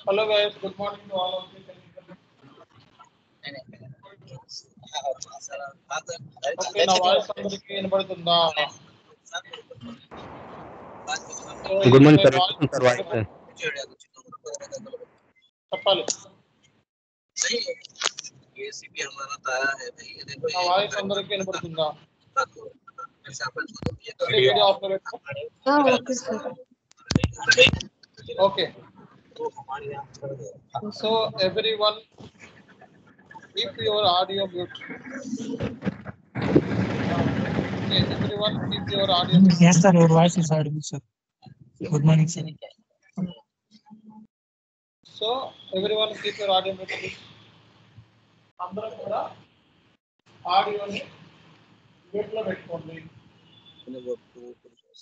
Hello guys, good morning to all of you. Okay నా voice అందరికి వినపడుతుందా good morning sir వినిపిస్తుంది sir voice చెప్పాలి एसीपी हमारा ताया है भाई ये देखो నా వాయిస్ అందరికి వినపడుతుందా एग्जांपल వీడియో ఆఫ్ లో పెట్టుకో okay sir okay So everyone, keep your audio mute. Okay, everyone, keep your audio mute. Yes, sir. Your voice is audible, sir. Good morning, sir. So everyone, keep your audio mute. the audio, get the microphone.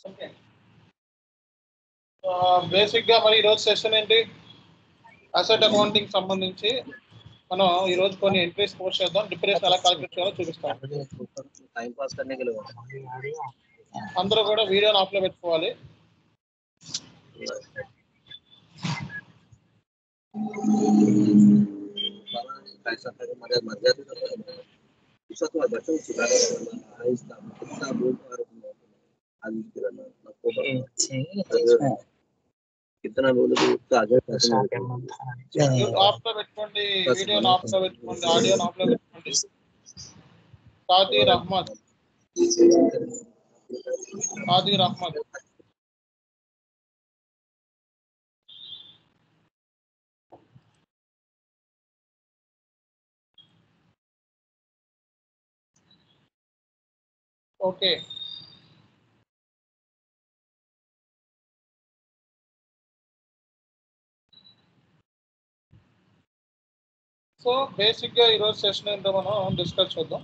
Okay. బేసిక్గా మరి ఈరోజు session ఏంటి? Asset accounting సంబంధించి మనం ఈరోజు కొన్ని entries course చేద్దాం. Depreciation ఎలా కాలిక్యులేట్ చేయాలో చూపిస్తాం. అందరూ కూడా వీడియోని ఆఫ్లో పెట్టుకోవాలి. అది ఇతన రోజులు Sadir Ahmed Sadir Ahmed okay okay. So బేసిక్గా ఈరోజు సెషన్ ఏంటో మనం డిస్కస్ చేద్దాం.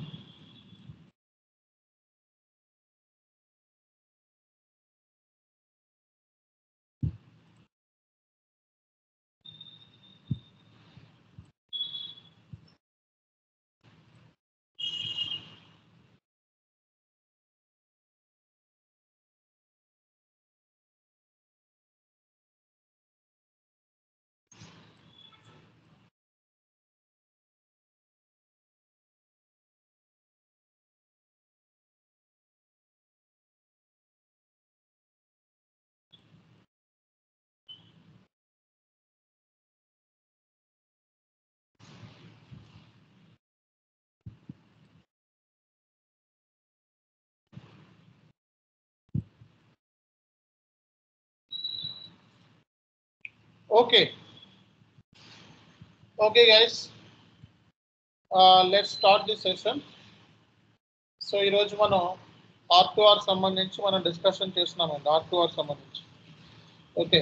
Okay okay guys let start the session so ఈరోజు మనం ఆర్ టు ఆర్ సంబంధించి మనం డిస్కషన్ చేస్తున్నామండి ఆర్ టు ఆర్ సంబంధించి. ఓకే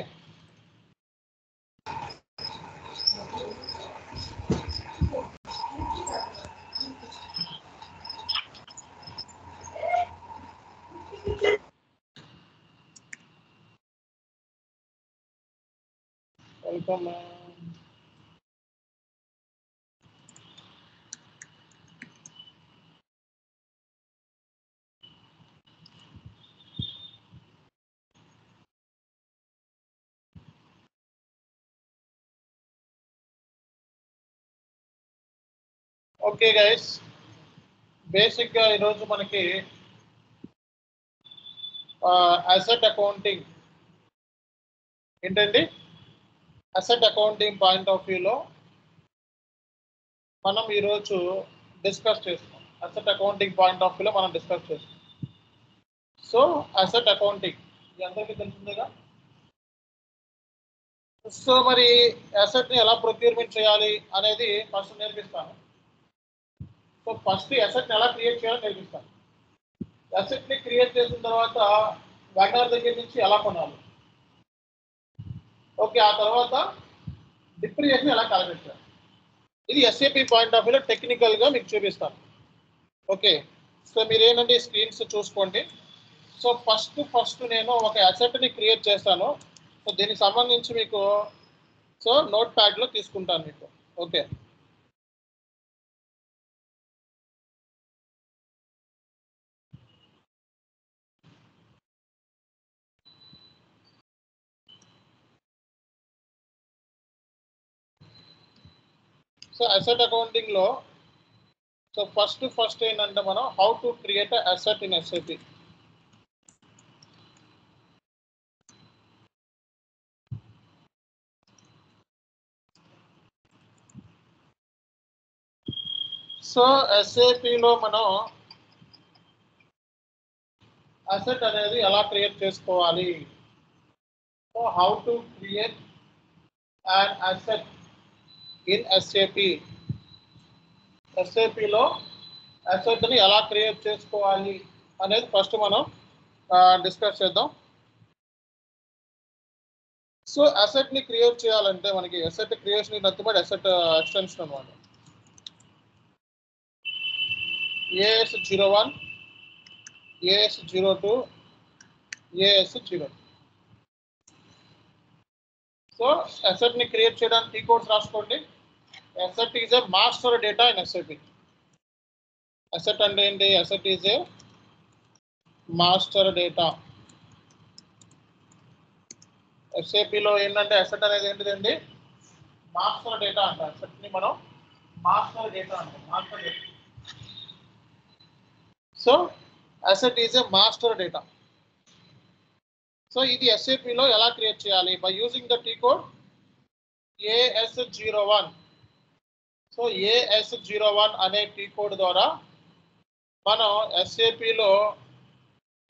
ఓకే గైస్ బేసిక్గా ఈరోజు మనకి uh, అసెట్ అకౌంటింగ్ ఏంటండి? అసెట్ అకౌంటింగ్ పాయింట్ ఆఫ్ వ్యూలో మనం ఈరోజు డిస్కస్ చేస్తాం అసెట్ అకౌంటింగ్ పాయింట్ ఆఫ్ వ్యూలో మనం డిస్కస్ చేస్తాం సో అసెట్ అకౌంటింగ్ ఇది అందరికీ తెలిసిందేగా? సో మరి అసెట్ని ఎలా ప్రొక్యూర్మెంట్ చేయాలి అనేది ఫస్ట్ నేర్పిస్తాను. సో ఫస్ట్ అసెట్ని ఎలా క్రియేట్ చేయాలో నేర్పిస్తాను. అసెట్ని క్రియేట్ చేసిన తర్వాత వెండర్ దగ్గర నుంచి ఎలా కొనాలి? ఓకే ఆ తర్వాత డిప్రియేషన్ ఎలా క్యాలిక్యులేట్ ఇది ఎస్ఏపి పాయింట్ ఆఫ్ వ్యూలో టెక్నికల్గా మీకు చూపిస్తాను. ఓకే సో మీరు ఏంటంటే స్క్రీన్స్ చూసుకోండి. సో ఫస్ట్ ఫస్ట్ నేను ఒక అసెట్ని క్రియేట్ చేస్తాను సో దీనికి సంబంధించి మీకు సో నోట్ ప్యాడ్లో తీసుకుంటాను మీకు. ఓకే. సో అసెట్ అకౌంటింగ్లో సో ఫస్ట్ ఫస్ట్ ఏంటంటే మనం how to create asset in SAP so ఎస్ఏపిలో మనం అసెట్ అనేది ఎలా క్రియేట్ చేసుకోవాలి? So how to create and asset in SAP ఎస్ఏపిలో ఎస్ఏపిని ఎలా క్రియేట్ చేసుకోవాలి అనేది ఫస్ట్ మనం డిస్కస్ చేద్దాం. సో అసెట్ని క్రియేట్ చేయాలంటే మనకి asset creation nothing but asset extension అనమాట AS zero one AS zero two AS zero so అసెట్ని create చేయడానికి ఈ కోడ్స్ రాసుకోండి. Asset is a master data in SAP asset అంటే ఏంటి? Asset is a master data ఎస్ఏపిలో ఏంటంటే asset అనేది ఏంటిదండి master data అంట. అసెట్ని మనం మాస్టర్ డేటా అంటాం. Master data so asset is a master data so ఇది ఎస్ఏపిలో లో ఎలా క్రియేట్ చేయాలి? By using the T code AS zero one so AS zero one అనే టీ కోడ్ ద్వారా మనం ఎస్ఏపిలో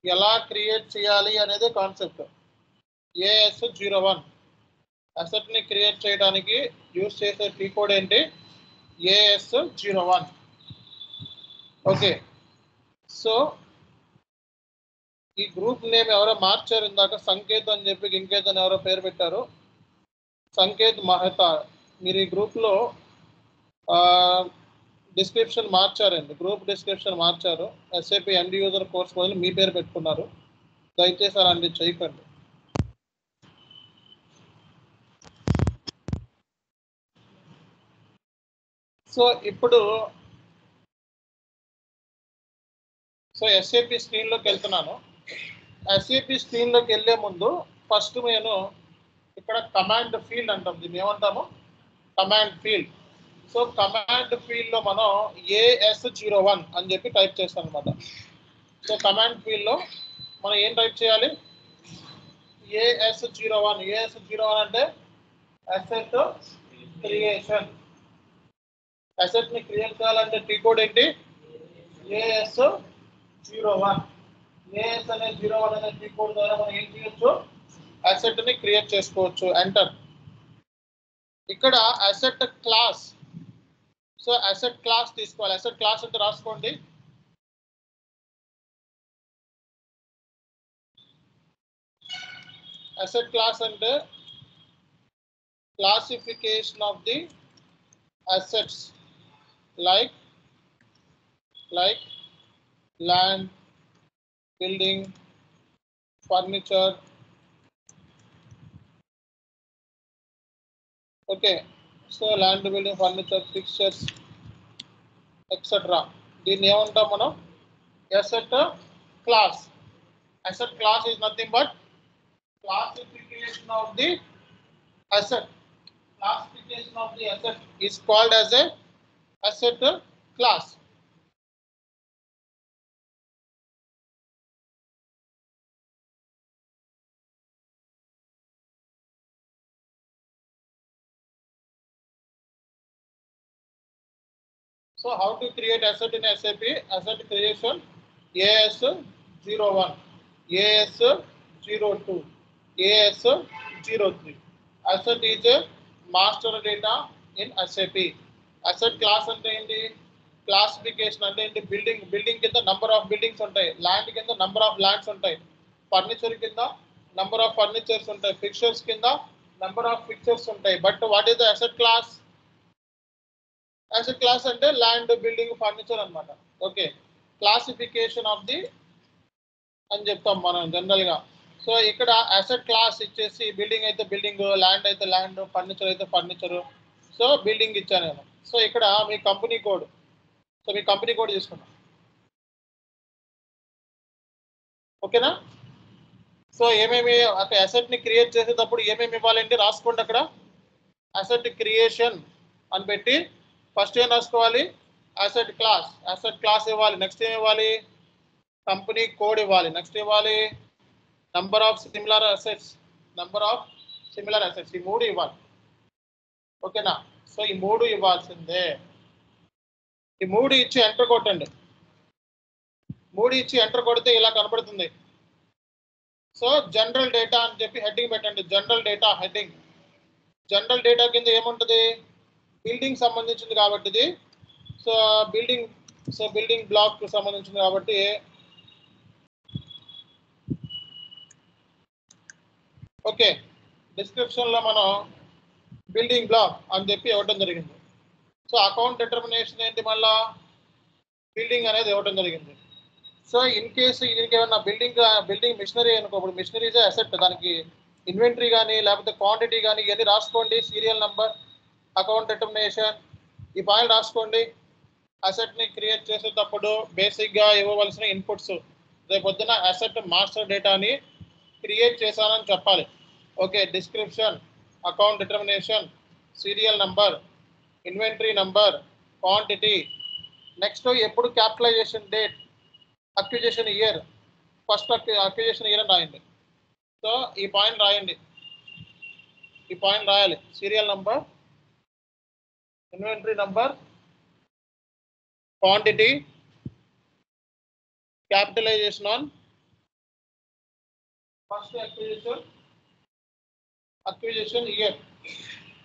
ఎలా క్రియేట్ చేయాలి అనేది కాన్సెప్ట్ ఏఎస్ జీరో వన్ అసెట్ని క్రియేట్ చేయడానికి యూస్ చేసే టీ కోడ్ ఏంటి? AS zero one okay so ఈ గ్రూప్ నేమ్ ఎవరో మార్చారు ఇందాక సంకేత్ అని చెప్పి ఇంకేత్ అని ఎవరో పేరు పెట్టారు. సంకేత్ మహతా. మీరు ఈ గ్రూప్లో డిస్క్రిప్షన్ మార్చారండి. గ్రూప్ డిస్క్రిప్షన్ మార్చారు. ఎస్ఏపి ఎండ్ యూజర్ కోర్స్ బదులు మీ పేరు పెట్టుకున్నారు. దయచేసి అలాంటి చేయకండి. సో ఇప్పుడు సో ఎస్ఏపి స్క్రీన్లోకి వెళ్తున్నాను. ఎస్ఏపి స్క్రీన్లోకి వెళ్ళే ముందు ఫస్ట్ నేను ఇక్కడ కమాండ్ ఫీల్డ్ అంటాం. దీన్ని ఏమంటాము? కమాండ్ ఫీల్డ్ సో కమాండ్ ఫీల్డ్లో మనం ఏఎస్ జీరో వన్ అని చెప్పి టైప్ చేస్తాం అనమాట సో కమాండ్ ఫీల్డ్లో మనం ఏం టైప్ చేయాలి? AS zero one AS zero one అంటే అసెట్ క్రియేషన్ అసెట్ని క్రియేట్ చేయాలంటే టీ కోడ్ ఏంటి? ఏఎస్ జీరో వన్ ఏఎస్ అనే జీరో వన్ అనే టీ కోడ్ ద్వారా మనం ఏం చేయొచ్చు? అసెట్ని క్రియేట్ చేసుకోవచ్చు. ఎంటర్ ఇక్కడ asset class so asset class తీసుకోవాలి అసెట్ క్లాస్ అంటే రాసుకోండి అసెట్ క్లాస్ అంటే classification of the assets like like land building furniture. Okay. so land building furniture fixtures etc దీన్ని ఏమంటాం మనం asset class asset class is nothing but classification of the asset classification of the asset is called as a asset class. So how to create asset in SAP? Asset creation AS01, AS02, AS03. Asset is a master data in SAP asset class అంటే ఏంటి? Classification అంటే ఏంటి? Building building కింద number of buildings ఉంటాయి. Land కింద number of lands ఉంటాయి. Furniture కింద number of furnitures ఉంటాయి. ఫిక్చర్స్ కింద నంబర్ ఆఫ్ ఫిక్చర్స్ ఉంటాయి. But what is the asset class asset class అంటే ల్యాండ్ బిల్డింగ్ ఫర్నిచర్ అన్నమాట. ఓకే క్లాసిఫికేషన్ ఆఫ్ ది అని చెప్తాం మనం జనరల్గా సో ఇక్కడ అసెట్ క్లాస్ ఇచ్చేసి బిల్డింగ్ అయితే బిల్డింగ్ ల్యాండ్ అయితే ల్యాండ్ ఫర్నిచర్ అయితే ఫర్నిచర్ సో బిల్డింగ్ ఇచ్చాను నేను. సో ఇక్కడ మీ కంపెనీ కోడ్ సో మీ కంపెనీ కోడ్ తీసుకున్నాం ఓకేనా సో ఏమేమి అక్కడ అసెట్ని క్రియేట్ చేసేటప్పుడు ఏమేమి ఇవ్వాలంటే రాసుకోండి అక్కడ. అసెట్ క్రియేషన్ అని పెట్టి ఫస్ట్ ఏం రాసుకోవాలి? అసెట్ క్లాస్ అసెట్ క్లాస్ ఇవ్వాలి. నెక్స్ట్ ఏం ఇవ్వాలి? కంపెనీ కోడ్ ఇవ్వాలి. నెక్స్ట్ ఇవ్వాలి number of similar assets number of similar assets ఈ మూడు ఇవ్వాలి. ఓకేనా సో ఈ మూడు ఇవ్వాల్సిందే. ఈ మూడు ఇచ్చి ఎంటర్ కొట్టండి. మూడు ఇచ్చి ఎంటర్ కొడితే ఇలా కనబడుతుంది. సో జనరల్ డేటా అని చెప్పి హెడ్డింగ్ పెట్టండి. General data heading general data కింద ఏముంటుంది? బిల్డింగ్ సంబంధించింది కాబట్టి ఇది so building so building block సంబంధించింది కాబట్టి ఓకే డిస్క్రిప్షన్లో మనం బిల్డింగ్ బ్లాక్ అని చెప్పి ఇవ్వడం జరిగింది. సో అకౌంట్ డిటర్మినేషన్ ఏంటి మళ్ళా? బిల్డింగ్ అనేది ఇవ్వడం జరిగింది. సో ఇన్ కేసు దీనికి ఏమన్నా బిల్డింగ్ బిల్డింగ్ మిషనరీ అనుకో ఇప్పుడు మిషనరీస్ అసెట్ దానికి ఇన్వెంటరీ కానీ లేకపోతే క్వాంటిటీ కానీ ఇవన్నీ రాసుకోండి. Serial number account determination. ఈ పాయింట్ రాసుకోండి. అసెట్ని క్రియేట్ చేసేటప్పుడు బేసిక్గా ఇవ్వవలసిన ఇన్పుట్స్ రేపు పొద్దున అసెట్ మాస్టర్ డేటాని క్రియేట్ చేశానని చెప్పాలి. Okay description account determination serial number inventory number quantity next ఎప్పుడు capitalization date acquisition year first acquisition year అని రాయండి. సో ఈ పాయింట్ రాయండి. ఈ పాయింట్ రాయాలి. Serial number inventory number quantity capitalization on first acquisition acquisition year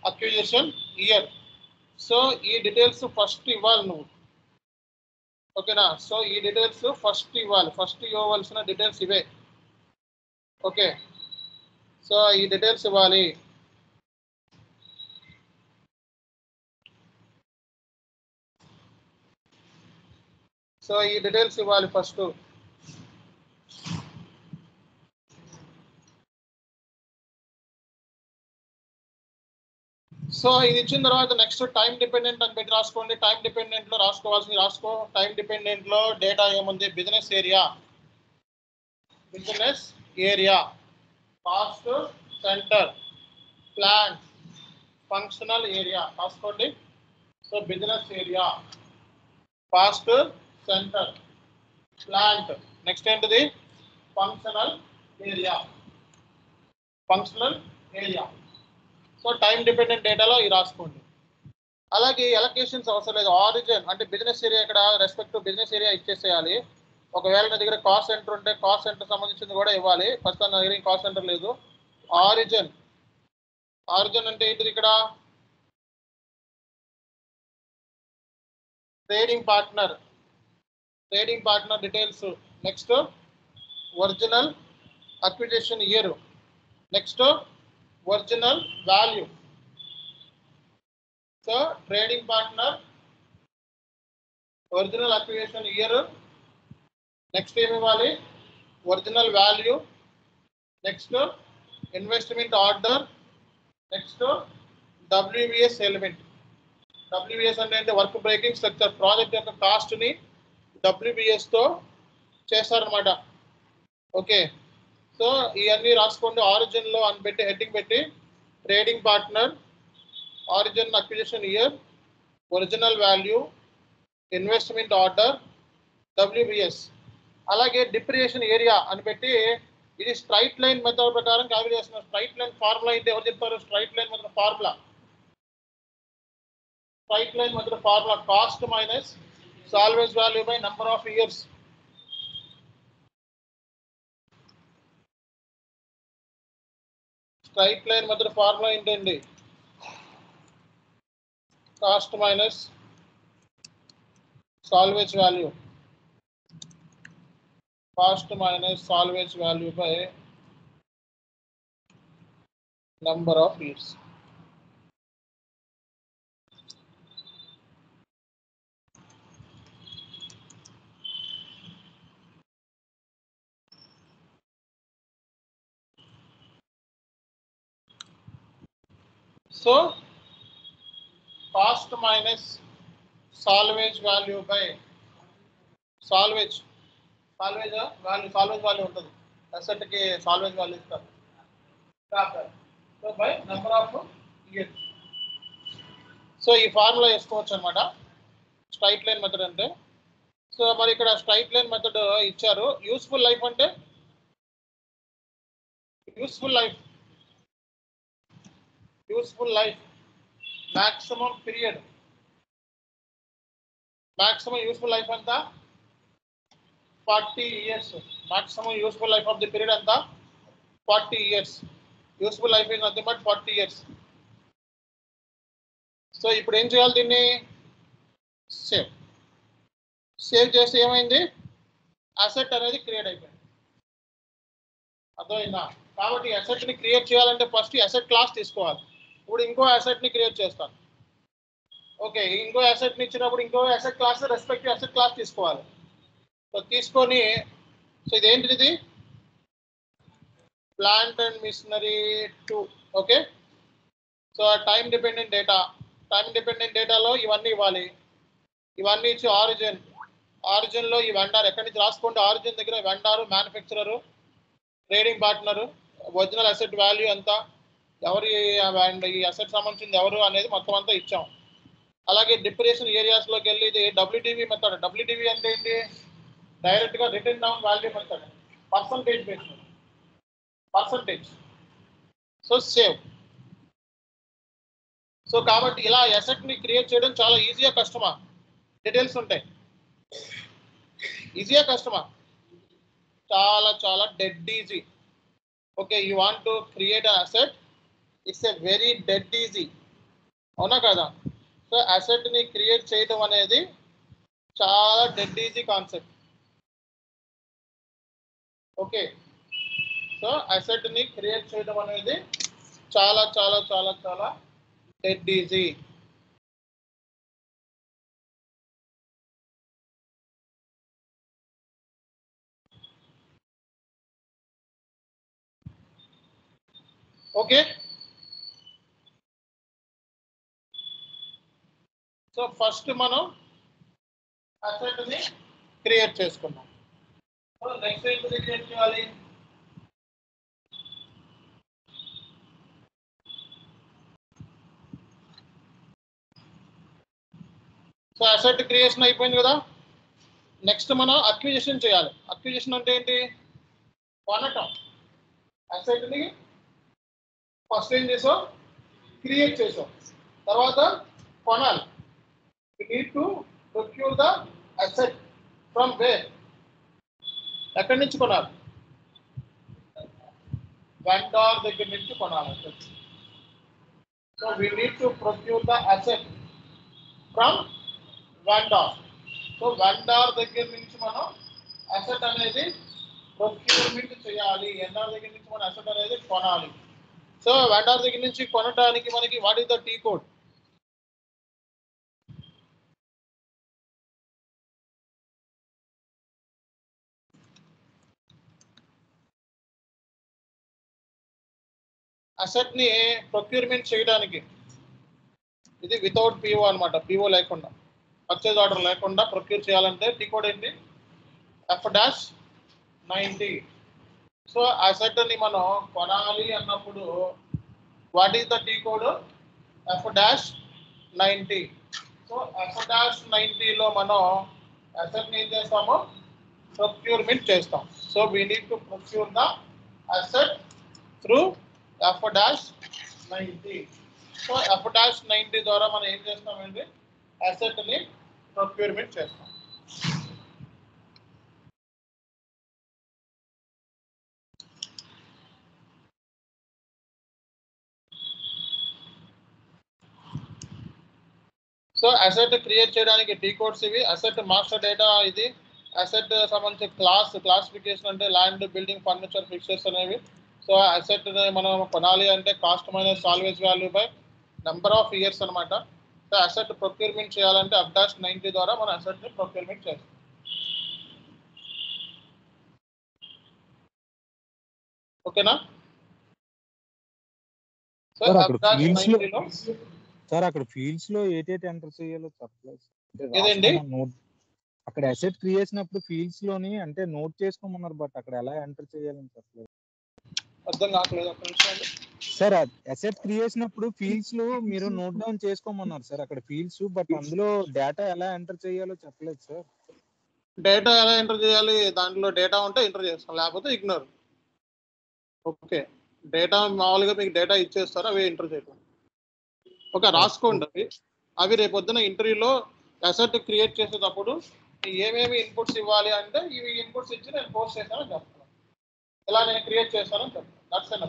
acquisition year so ఈ details first ఇవ్వాలి నువ్వు ఓకేనా సో ఈ డీటెయిల్స్ ఫస్ట్ ఇవ్వాలి ఫస్ట్ ఇవ్వవలసిన డీటెయిల్స్ ఇవే ఓకే సో ఈ డీటెయిల్స్ ఇవ్వాలి సో ఈ డీటెయిల్స్ ఇవ్వాలి ఫస్ట్ సో ఇది ఇచ్చిన తర్వాత నెక్స్ట్ టైం డిపెండెంట్ అని పెట్టి రాసుకోండి. టైం డిపెండెంట్లో రాసుకోవాల్సింది రాసుకో. టైం డిపెండెంట్లో డేటా ఏముంది? Business area business area cost centre plant functional area రాసుకోండి. So business area cost centre plant next ఏంటిది? Functional area functional area so time dependent డేటాలో ఇది రాసుకోండి. అలాగే ఎలకేషన్స్ అవసరం లేదు. ఆరిజిన్ అంటే బిజినెస్ ఏరియా ఇక్కడ రెస్పెక్ట్ టు బిజినెస్ ఏరియా ఇచ్చేసేయాలి. ఒకవేళ నా దగ్గర కాస్ట్ సెంటర్ ఉంటే కాస్ట్ సెంటర్ సంబంధించింది కూడా ఇవ్వాలి. ఫస్ట్ నా దగ్గర కాస్ట్ సెంటర్ లేదు. ఆరిజిన్ ఆరిజిన్ అంటే ఏంటిది ఇక్కడ? Trading partner trading partner details next. Original acquisition year. Next original value. So trading partner original acquisition year. Next ఏమి ఇవ్వాలి original value. Next investment order. Next WBS element. WBS అంటే work breaking structure. Project యొక్క కాస్ట్ని డబ్ల్యూబిఎస్తో చేస్తారనమాట okay. So ఇవన్నీ రాసుకోండి. ఆరిజిన్లో అని పెట్టి హెడ్డింగ్ పెట్టి trading partner origin acquisition year original value investment order WBS అలాగే డిప్రియేషన్ ఏరియా అని పెట్టి ఇది స్ట్రైట్ లైన్ మెథడ్ ప్రకారం క్యాలిక్యులేట్ చేస్తున్నారు. స్ట్రైట్ లైన్ ఫార్ములా అయితే ఎవరు చెప్తారు? Straight line method formula. Straight line method formula cost minus salvage value by number of years straight line మధ్య ఫార్ములా ఏంటండి cost minus salvage value cost minus salvage value by number of years so cost minus salvage value by salvage. Salvage value salvage value ఉంటుంది. అసెట్కి salvage value ఇస్తారు. So by number of years. So ఈ formula వేసుకోవచ్చు అనమాట straight line method అంటే. So మరి ఇక్కడ straight line method ఇచ్చారు. యూస్ఫుల్ లైఫ్ అంటే? Useful life. Useful life. Maximum period. Maximum useful life ఎంత? Forty years. Maximum useful life of the period ఎంత? Forty years. Useful life is nothing but forty years. So ఇప్పుడు ఏం చేయాలి దీన్ని? Save. Save చేస్తే ఏమైంది? Asset అనేది క్రియేట్ అయిపోయింది. అర్థమైందా? కాబట్టి asset ని క్రియేట్ చేయాలంటే ఫస్ట్ అసెట్ క్లాస్ తీసుకోవాలి. ఇప్పుడు ఇంకో asset ని క్రియేట్ చేస్తాను. ఓకే ఇంకో asset ని ఇచ్చినప్పుడు ఇంకో asset class respective asset class తీసుకోవాలి. సో తీసుకొని సో ఇదేంటిది ఇది? Plant and machinery two okay so time dependent data time dependent డేటాలో ఇవన్నీ ఇవ్వాలి. ఇవన్నీ ఇచ్చి ఆరిజిన్ ఆరిజిన్లో ఈ వెండార్ ఎక్కడి నుంచి రాసుకోండి ఆరిజిన్ దగ్గర vendor manufacturer trading partner original asset value ఎంత? ఎవరి అండ్ ఈ అసెట్ సంబంధించింది ఎవరు అనేది మొత్తం అంతా ఇచ్చాం. అలాగే డిప్రెషన్ ఏరియాస్లోకి వెళ్ళి ఇది డబ్ల్యూటీవీ మెథడ్ డబ్ల్యూటీవీ అంటే ఏంటి? డైరెక్ట్గా written down value method percentage base percentage so save so కాబట్టి ఇలా asset ని క్రియేట్ చేయడం చాలా ఈజీగా కష్టమా డీటెయిల్స్ ఉంటాయి. ఈజీగా కష్టమా చాలా చాలా dead easy okay you want to create an asset it's a very dead easy. అవునా కదా? సో అసెట్ని క్రియేట్ చేయడం అనేది చాలా dead easy concept okay so అసెట్ని create చేయడం అనేది చాలా చాలా చాలా చాలా dead easy okay so first మనం అసెట్ని క్రియేట్ చేసుకున్నాం సో నెక్స్ట్ ఏంటి క్రియేట్ చేయాలి? సో అసెట్ క్రియేషన్ అయిపోయింది కదా? నెక్స్ట్ మనం అక్విజిషన్ చేయాలి. అక్విజిషన్ అంటే ఏంటి? కొనటం అసెట్ని ఫస్ట్ ఏం చేసాం? క్రియేట్ చేసాం. తర్వాత కొనాలి need to procure the asset from where ఎక్కడి నుంచి కొనాలి? వెండార్ దగ్గర నుంచి కొనాలి. So we need to procure the asset from vendor so vendor దగ్గర నుంచి మనం అసెట్ అనేది ప్రొక్యూర్మెంట్ చేయాలి. వెండార్ దగ్గర నుంచి మనం అసెట్ అనేది కొనాలి. సో వెండార్ దగ్గర నుంచి కొనడానికి మనకి what is the T code అసెట్ని procurement చేయడానికి. ఇది వితౌట్ పిఓ అనమాట పిఓ లేకుండా. పర్చేజ్ ఆర్డర్ లేకుండా ప్రొక్యూర్ చేయాలంటే టీ కోడ్ ఏంటి? ఎఫ్ డాష్ నైంటీ సో అసెట్ని మనం కొనాలి అన్నప్పుడు what is the T code F dash ninety so F dash నైంటీలో మనం అసెట్ని ఏం చేస్తాము? ప్రొక్యూర్మెంట్ చేస్తాం. So we need to procure the asset through F dash ninety so F dash ninety ద్వారా మనం ఏం చేస్తామండి? అసెట్ని ప్రొక్యూర్మెంట్ చేస్తాం. సో అసెట్ క్రియేట్ చేయడానికి టీ కోడ్స్ ఇవి. అసెట్ మాస్టర్ డేటా ఇది. అసెట్ సంబంధించి క్లాస్ క్లాసిఫికేషన్ అంటే ల్యాండ్ బిల్డింగ్ ఫర్నిచర్ ఫిక్చర్స్ అనేవి. సో అసెట్ మనం కొనాలి అంటే cost minus salvage value by number of years అనమాట సో అసెట్ ప్రొక్యూర్మెంట్ చేయాలంటే అప్డాష్ నైంటీ ద్వారా మనం అసెట్ని ప్రొక్యూర్మెంట్ చేస్తాం ఓకేనా సార్ అక్కడ ఫీల్డ్స్లో ఏటేటి ఎంటర్ చేయాలో చెప్పలేదు. అక్కడ అసెట్ క్రియేట్ చేసినప్పుడు ఫీల్డ్స్లోని అంటే నోట్ చేసుకోమన్నారు బట్ అక్కడ ఎలా ఎంటర్ చేయాలని చెప్పలేదు. అర్థం కావట్లేదు ఒక నిమిషం. సార్ అసెట్ క్రియేషన్ అప్పుడు ఫీల్డ్స్లో మీరు నోట్ డౌన్ చేసుకోమన్నారు సార్ అక్కడ ఫీల్డ్స్ బట్ అందులో డేటా ఎలా ఎంటర్ చేయాలో చెప్పలేదు సార్. డేటా ఎలా ఎంటర్ చేయాలి దాంట్లో డేటా ఉంటే ఎంటర్ చేస్తాం లేకపోతే ఇగ్నోర్ ఓకే డేటా మామూలుగా మీకు డేటా ఇచ్చేస్తారు అవి ఎంటర్ చేయడం ఓకే రాసుకోండి అవి. అవి రేపు పొద్దున ఇంటర్వ్యూలో అసెట్ క్రియేట్ చేసేటప్పుడు ఏమేమి ఇన్పుట్స్ ఇవ్వాలి అంటే ఇవి ఇన్పుట్స్ ఇచ్చి నేను పోస్ట్ చేస్తానని చెప్తాను. ఇలా నేను క్రియేట్ చేస్తానని చెప్తాను. దట్స్ ఎన్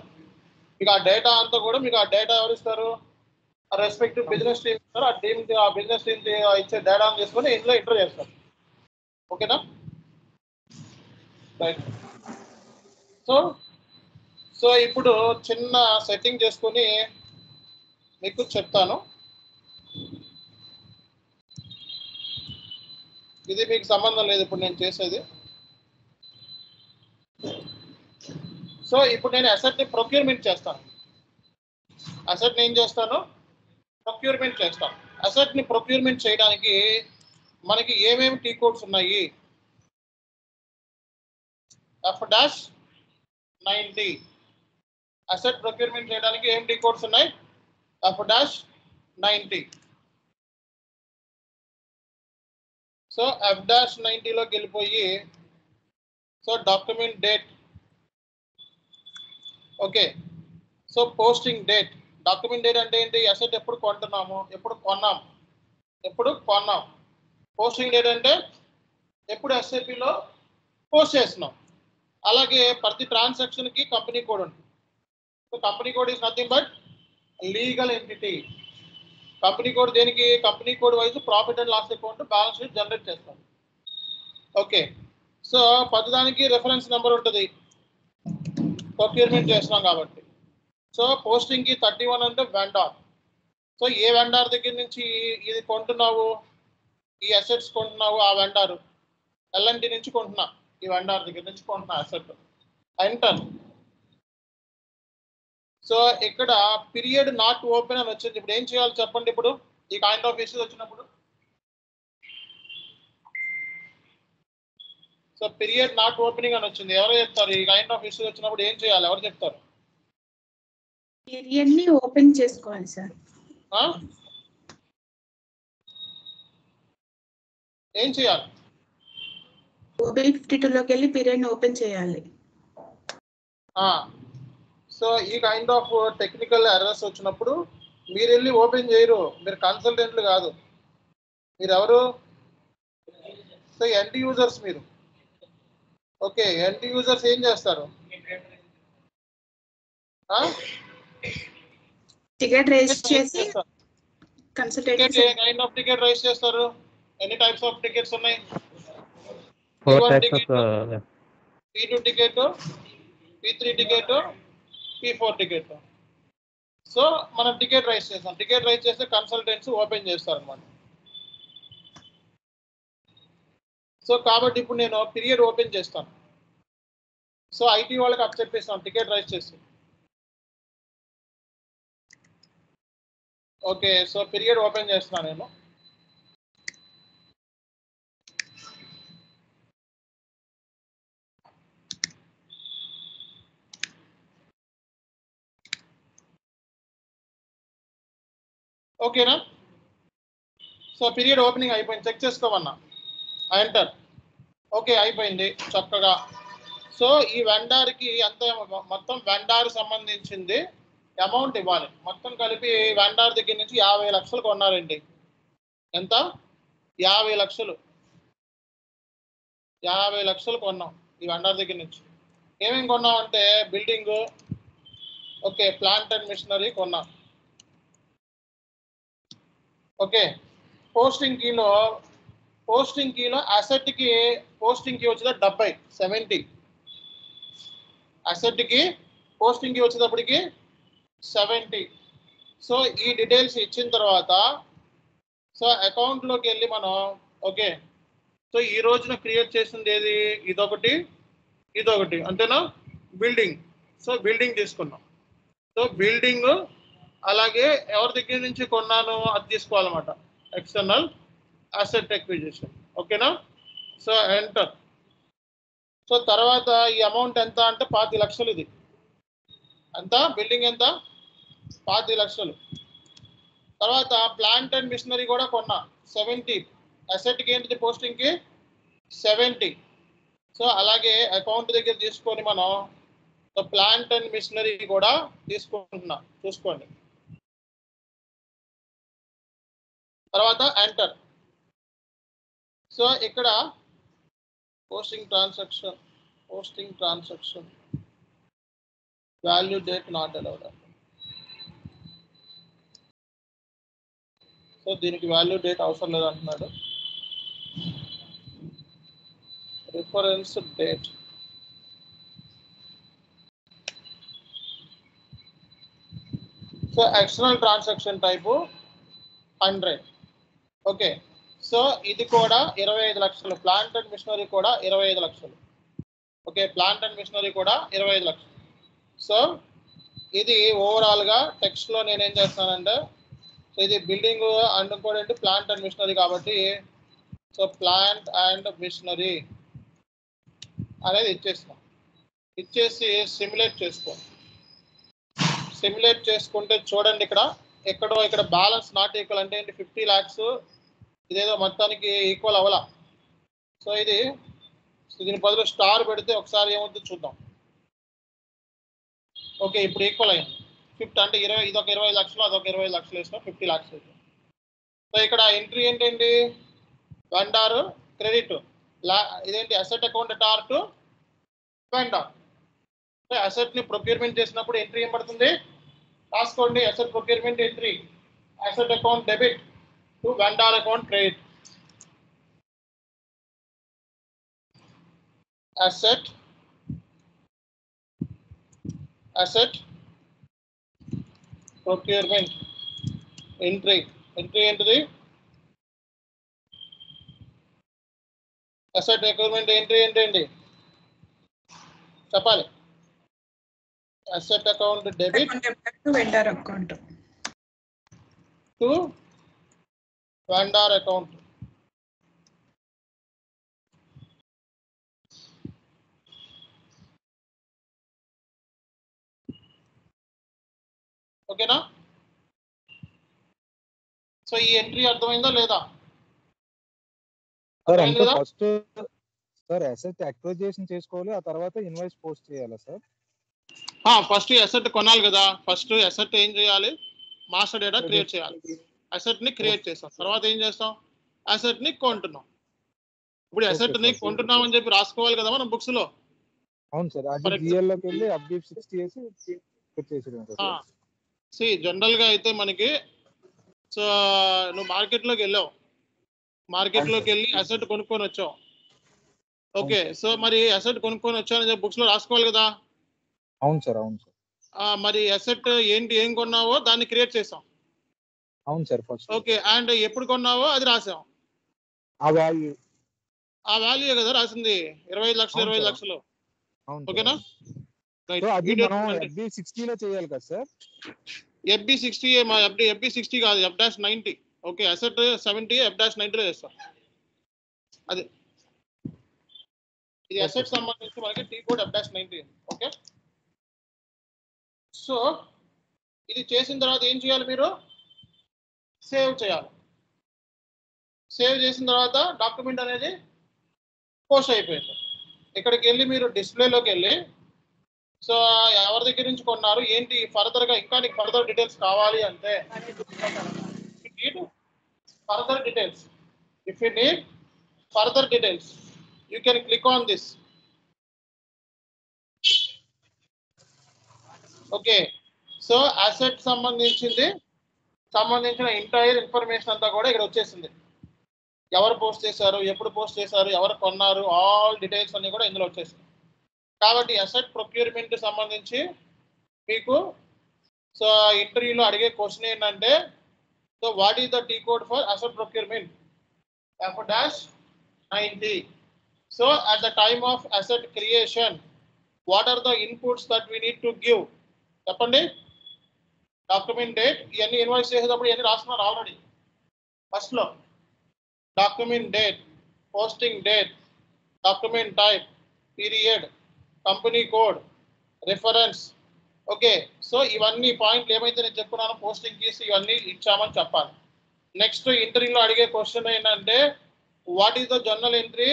మీకు ఆ డేటా అంతా కూడా మీకు ఆ డేటా ఎవరు ఇస్తారు? రెస్పెక్టివ్ బిజినెస్ టీమ్ ఇస్తారు. ఆ టీమ్ ఆ బిజినెస్ టీమ్ ఇచ్చే డేటాను తీసుకొని ఇందులో ఎంటర్ చేస్తారు. ఓకేనా రైట్ సో సో ఇప్పుడు చిన్న సెట్టింగ్ చేసుకొని మీకు చెప్తాను. ఇది మీకు సంబంధం లేదు ఇప్పుడు నేను చేసేది. సో ఇప్పుడు నేను అసెట్ని ప్రొక్యూర్మెంట్ చేస్తాను. అసెట్ని ఏం చేస్తాను? ప్రొక్యూర్మెంట్ చేస్తాను. అసెట్ని ప్రొక్యూర్మెంట్ చేయడానికి మనకి ఏమేమి టీ కోడ్స్ ఉన్నాయి? F dash ninety asset procurement చేయడానికి ఏం టీ కోడ్స్ ఉన్నాయి? F dash ninety so F dash నైంటీలోకి వెళ్ళిపోయి so document date okay. So posting date. Document date అంటే ఏంటి? అసెట్ ఎప్పుడు కొంటున్నాము? ఎప్పుడు కొన్నాం? ఎప్పుడు కొన్నాం? పోస్టింగ్ డేట్ అంటే ఎప్పుడు ఎస్ఏపిలో పోస్ట్ చేస్తున్నాం. అలాగే ప్రతి ట్రాన్సాక్షన్కి కంపెనీ కోడ్ ఉంటుంది so company code is nothing but legal entity. Company code దేనికి? Company code wise profit and loss account balance sheet generate చేస్తాం. ఓకే. సో ప్రతిదానికి రెఫరెన్స్ నెంబర్ ఉంటుంది. ప్రొక్యూర్మెంట్ చేస్తున్నాం కాబట్టి. సో పోస్టింగ్కి థర్టీ వన్ అంటే వెండార్ సో ఏ వెండార్ దగ్గర నుంచి ఇది కొంటున్నావు? ఈ అసెట్స్ కొంటున్నావు? ఆ వెండారు ఎల్ఎన్టీ నుంచి కొంటున్నా. ఈ వెండార్ దగ్గర నుంచి కొంటున్నా అసెట్ ఎంటర్ సో ఇక్కడ పీరియడ్ నాట్ ఓపెన్ అని వచ్చింది. ఇప్పుడు ఏం చేయాలి చెప్పండి ఇప్పుడు? ఈ కైండ్ ఆఫ్ ఇష్యూస్ వచ్చినప్పుడు? సో పీరియడ్ నాట్ ఓపెనింగ్ అని వచ్చింది. ఎవరు చెప్తారు ఈ కైండ్ ఆఫ్ ఇష్యూస్ వచ్చినప్పుడు ఏం చేయాలి? ఎవరు చెప్తారు? పీరియడ్ని ఓపెన్ చేసుకోవాలి సార్. ఆ? ఏం చేయాలి? ఓబీ ఫిఫ్టీ టూ లోకి వెళ్ళి పీరియడ్ని ఓపెన్ చేయాలి. ఆ. సో ఈ కైండ్ ఆఫ్ టెక్నికల్ ఎర్రర్స్ వచ్చినప్పుడు మీరు వెళ్ళి ఓపెన్ చేయరు. మీరు కన్సల్టెంట్లు కాదు. మీరు ఎవరు సో ఎండ్ యూజర్స్ మీరు. ఓకే ఎండ్ యూజర్స్ ఏం చేస్తారు? టికెట్ రేస్ చేసి టికెట్ కన్సల్టేట్ ఏ కైండ్ ఆఫ్ టికెట్ రైస్ చేస్తారు? ఎన్ని టైప్స్ ఆఫ్ టికెట్స్ ఉన్నాయి? Four types. Of P two ticket P three ticket P four ticket so మనం టికెట్ రైస్ చేస్తాం. టికెట్ రైస్ చేస్తే కన్సల్టెంట్స్ ఓపెన్ చేస్తారు అనమాట సో కాబట్టి ఇప్పుడు నేను పీరియడ్ ఓపెన్ చేస్తాను. సో ఐటీ వాళ్ళకి అప్ చెప్పేస్తాను టికెట్ రైస్ చేసి. ఓకే సో పీరియడ్ ఓపెన్ చేస్తున్నాను నేను. ఓకేనా? సో పీరియడ్ ఓపెనింగ్ అయిపోయింది చెక్ చేసుకోమన్నా. ఎంటర్ ఓకే అయిపోయింది చక్కగా. సో ఈ వెండార్కి ఎంత మొత్తం వెండార్ సంబంధించింది అమౌంట్ ఇవ్వాలి. మొత్తం కలిపి వెండార్ దగ్గర నుంచి యాభై లక్షలు కొన్నారండి. ఎంత? యాభై లక్షలు. యాభై లక్షలు కొన్నాం ఈ వెండార్ దగ్గర నుంచి. ఏమేమి కొన్నాం అంటే building okay plant and machinery కొన్నాం. ఓకే పోస్టింగ్ కీలో పోస్టింగ్ కీలో అసెట్కి పోస్టింగ్కి వచ్చిన డెబ్బై సెవెంటీ. అసెట్కి పోస్టింగ్కి వచ్చేటప్పటికి సెవెంటీ. సో ఈ డీటెయిల్స్ ఇచ్చిన తర్వాత సో అకౌంట్లోకి వెళ్ళి మనం ఓకే. సో ఈ రోజున క్రియేట్ చేసింది ఏది? ఇదొకటి ఇదొకటి. అంతేనా? బిల్డింగ్ సో బిల్డింగ్ తీసుకున్నాం. సో బిల్డింగ్ అలాగే ఎవరి దగ్గర నుంచి కొన్నాను అది తీసుకోవాలన్నమాట. ఎక్స్టర్నల్ అసెట్ ఎక్విజిషన్ ఓకేనా సో ఎంటర్ సో తర్వాత ఈ అమౌంట్ ఎంత అంటే పాతి లక్షలు ఇది. ఎంత? బిల్డింగ్ ఎంత? పాతి లక్షలు. తర్వాత ప్లాంట్ అండ్ మిషనరీ కూడా కొన్నా. సెవెంటీ అసెట్కి ఏంటిది పోస్టింగ్కి సెవెంటీ సో అలాగే అకౌంట్ దగ్గర తీసుకొని మనం ప్లాంట్ అండ్ మిషనరీ కూడా తీసుకుంటున్నాం. చూసుకోండి. తర్వాత ఎంటర్ సో ఇక్కడ posting transaction posting transaction value date not allowed so దీనికి వాల్యూ డేట్ అవసరం లేదు అంటున్నాడు reference date so external transaction type hundred okay so ఇది కూడా ఇరవై ఐదు లక్షలు. ప్లాంట్ అండ్ మిషనరీ కూడా ఇరవై ఐదు లక్షలు. ఓకే ప్లాంట్ అండ్ మిషనరీ కూడా ఇరవై ఐదు లక్షలు. సో ఇది ఓవరాల్గా టెక్స్ట్లో నేను ఏం చేస్తానంటే సో ఇది బిల్డింగ్ అండ్ కూడా ప్లాంట్ అండ్ మిషనరీ కాబట్టి సో ప్లాంట్ అండ్ మిషనరీ అనేది ఇచ్చేస్తాం ఇచ్చేసి సిమ్యులేట్ చేసుకో. సిమ్యులేట్ చేసుకుంటే చూడండి ఇక్కడ ఎక్కడో ఇక్కడ బ్యాలెన్స్ నాట్ ఈక్వల్ అంటే ఏంటి? ఫిఫ్టీ ల్యాక్స్ ఇదేదో మొత్తానికి ఈక్వల్ అవల? సో ఇది దీని బదులు స్టార్ పెడితే ఒకసారి ఏమవుతుందో చూద్దాం. ఓకే ఇప్పుడు ఈక్వల్ అయింది. ఫిఫ్టీ అంటే ఇరవై ఇదొక ఇరవై లక్షలు అదొక ఇరవై లక్షలు వేసినా ఫిఫ్టీ ల్యాక్స్ సో ఇక్కడ ఎంట్రీ ఏంటండి? వెండార్ క్రెడిట్ లా ఇదేంటి? అసెట్ అకౌంట్ టార్ టు వెండార్ అసెట్ని ప్రొక్యూర్మెంట్ చేసినప్పుడు ఎంట్రీ ఏం పడుతుంది? రాసుకోండి asset procurement entry asset account debit to vendor account credit asset asset procurement entry entry ఏంటిది అసెట్ రిక్వైర్మెంట్ ఎంట్రీ ఏంటండి చెప్పాలి asset account debit vendor account to vendor account ఓకేనా సో ఈ ఎంట్రీ అర్థమైందా లేదా? సార్ అంటే? ఫస్ట్ సార్ అసెట్ అక్విజిషన్ చేసుకోవాలి ఆ తర్వాత ఇన్వాయిస్ పోస్ట్ చేయాలా సార్ ఫస్ట్ అసెట్ కొనాలి కదా. ఫస్ట్ అసెట్ ఏం చేయాలి? మాస్టర్ డేటా క్రియేట్ చేయాలి. అసెట్ని క్రియేట్ చేస్తాం. తర్వాత ఏం చేస్తాం? అసెట్ని కొంటున్నాం. ఇప్పుడు అసెట్ని. కొంటున్నాం అని చెప్పి రాసుకోవాలి కదా మనం బుక్స్లో అవును సార్ అది లోకి వెళ్ళి అప్డేట్ సిక్స్టీ వేసి సెట్ చేసేయడం సార్. సి జనరల్గా అయితే మనకి సో నువ్వు మార్కెట్లోకి వెళ్ళావు. మార్కెట్లోకి వెళ్ళి అసెట్ కొనుక్కొని వచ్చావు. ఓకే సో మరి అసెట్ కొనుక్కొని వచ్చావు అని బుక్స్లో రాసుకోవాలి కదా? అవును సార్ అవును సార్. ఆ, మరి అసెట్ ఏంటి ఏం కొన్నావో దాన్ని క్రియేట్ చేసాం అవును సార్ ఫస్ట్ ఓకే అండ్ ఎప్పుడు కొన్నావో అది రాసాం ఆ వాల్యూ ఆ వాల్యూ కదా రాసింది? ఇరవై లక్షలు ఇరవై. లక్షలు. అవును ఓకేనా? సో అది మనం ఎఫ్బి సిక్స్టీలో చేయాలి కదా సార్? ఎఫ్బి సిక్స్టీ మా ఎఫ్డి ఎఫ్బి సిక్స్టీ కాదు F dash ninety okay asset seventy F dash నైన్టీలో చేస్తాం. అది. ఇది అసెట్ సంబంధించి మనకి T code F dash ninety okay? So ఇది చేసిన తర్వాత ఏం చేయాలి మీరు? సేవ్ చేయాలి. సేవ్ చేసిన తర్వాత డాక్యుమెంట్ అనేది పోస్ట్ అయిపోయింది. ఇక్కడికి వెళ్ళి మీరు డిస్ప్లేలోకి వెళ్ళి సో ఎవరి దగ్గర నుంచి కొన్నారు ఏంటి ఫర్దర్గా ఇంకా నీకు ఫర్దర్ డీటెయిల్స్ కావాలి అంటే further details. If you need further details you can click on this. Okay. So asset సంబంధించింది సంబంధించిన ఎంటైర్ ఇన్ఫర్మేషన్ అంతా కూడా ఇక్కడ వచ్చేసింది. ఎవరు పోస్ట్ చేశారు ఎప్పుడు పోస్ట్ చేశారు ఎవరు కొన్నారు ఆల్ డీటెయిల్స్ అన్ని కూడా ఇందులో వచ్చేసింది. కాబట్టి అసెట్ ప్రొక్యూర్మెంట్ సంబంధించి మీకు సో ఇంటర్వ్యూలో అడిగే క్వశ్చన్ ఏంటంటే so what is the T code for asset procurement F dash ninety so at the time of asset creation what are the inputs that we need to give చెప్పండి. Document date ఇవన్నీ invoice చేసేటప్పుడు ఇవన్నీ రాస్తున్నారు already. ఫస్ట్లో document date posting date document type period company code reference. Okay so ఇవన్నీ పాయింట్లు ఏమైతే నేను చెప్పున్నాను పోస్టింగ్ చేసి ఇవన్నీ ఇచ్చామని చెప్పాలి. నెక్స్ట్ ఇంటర్వ్యూలో అడిగే క్వశ్చన్ ఏంటంటే what is the journal entry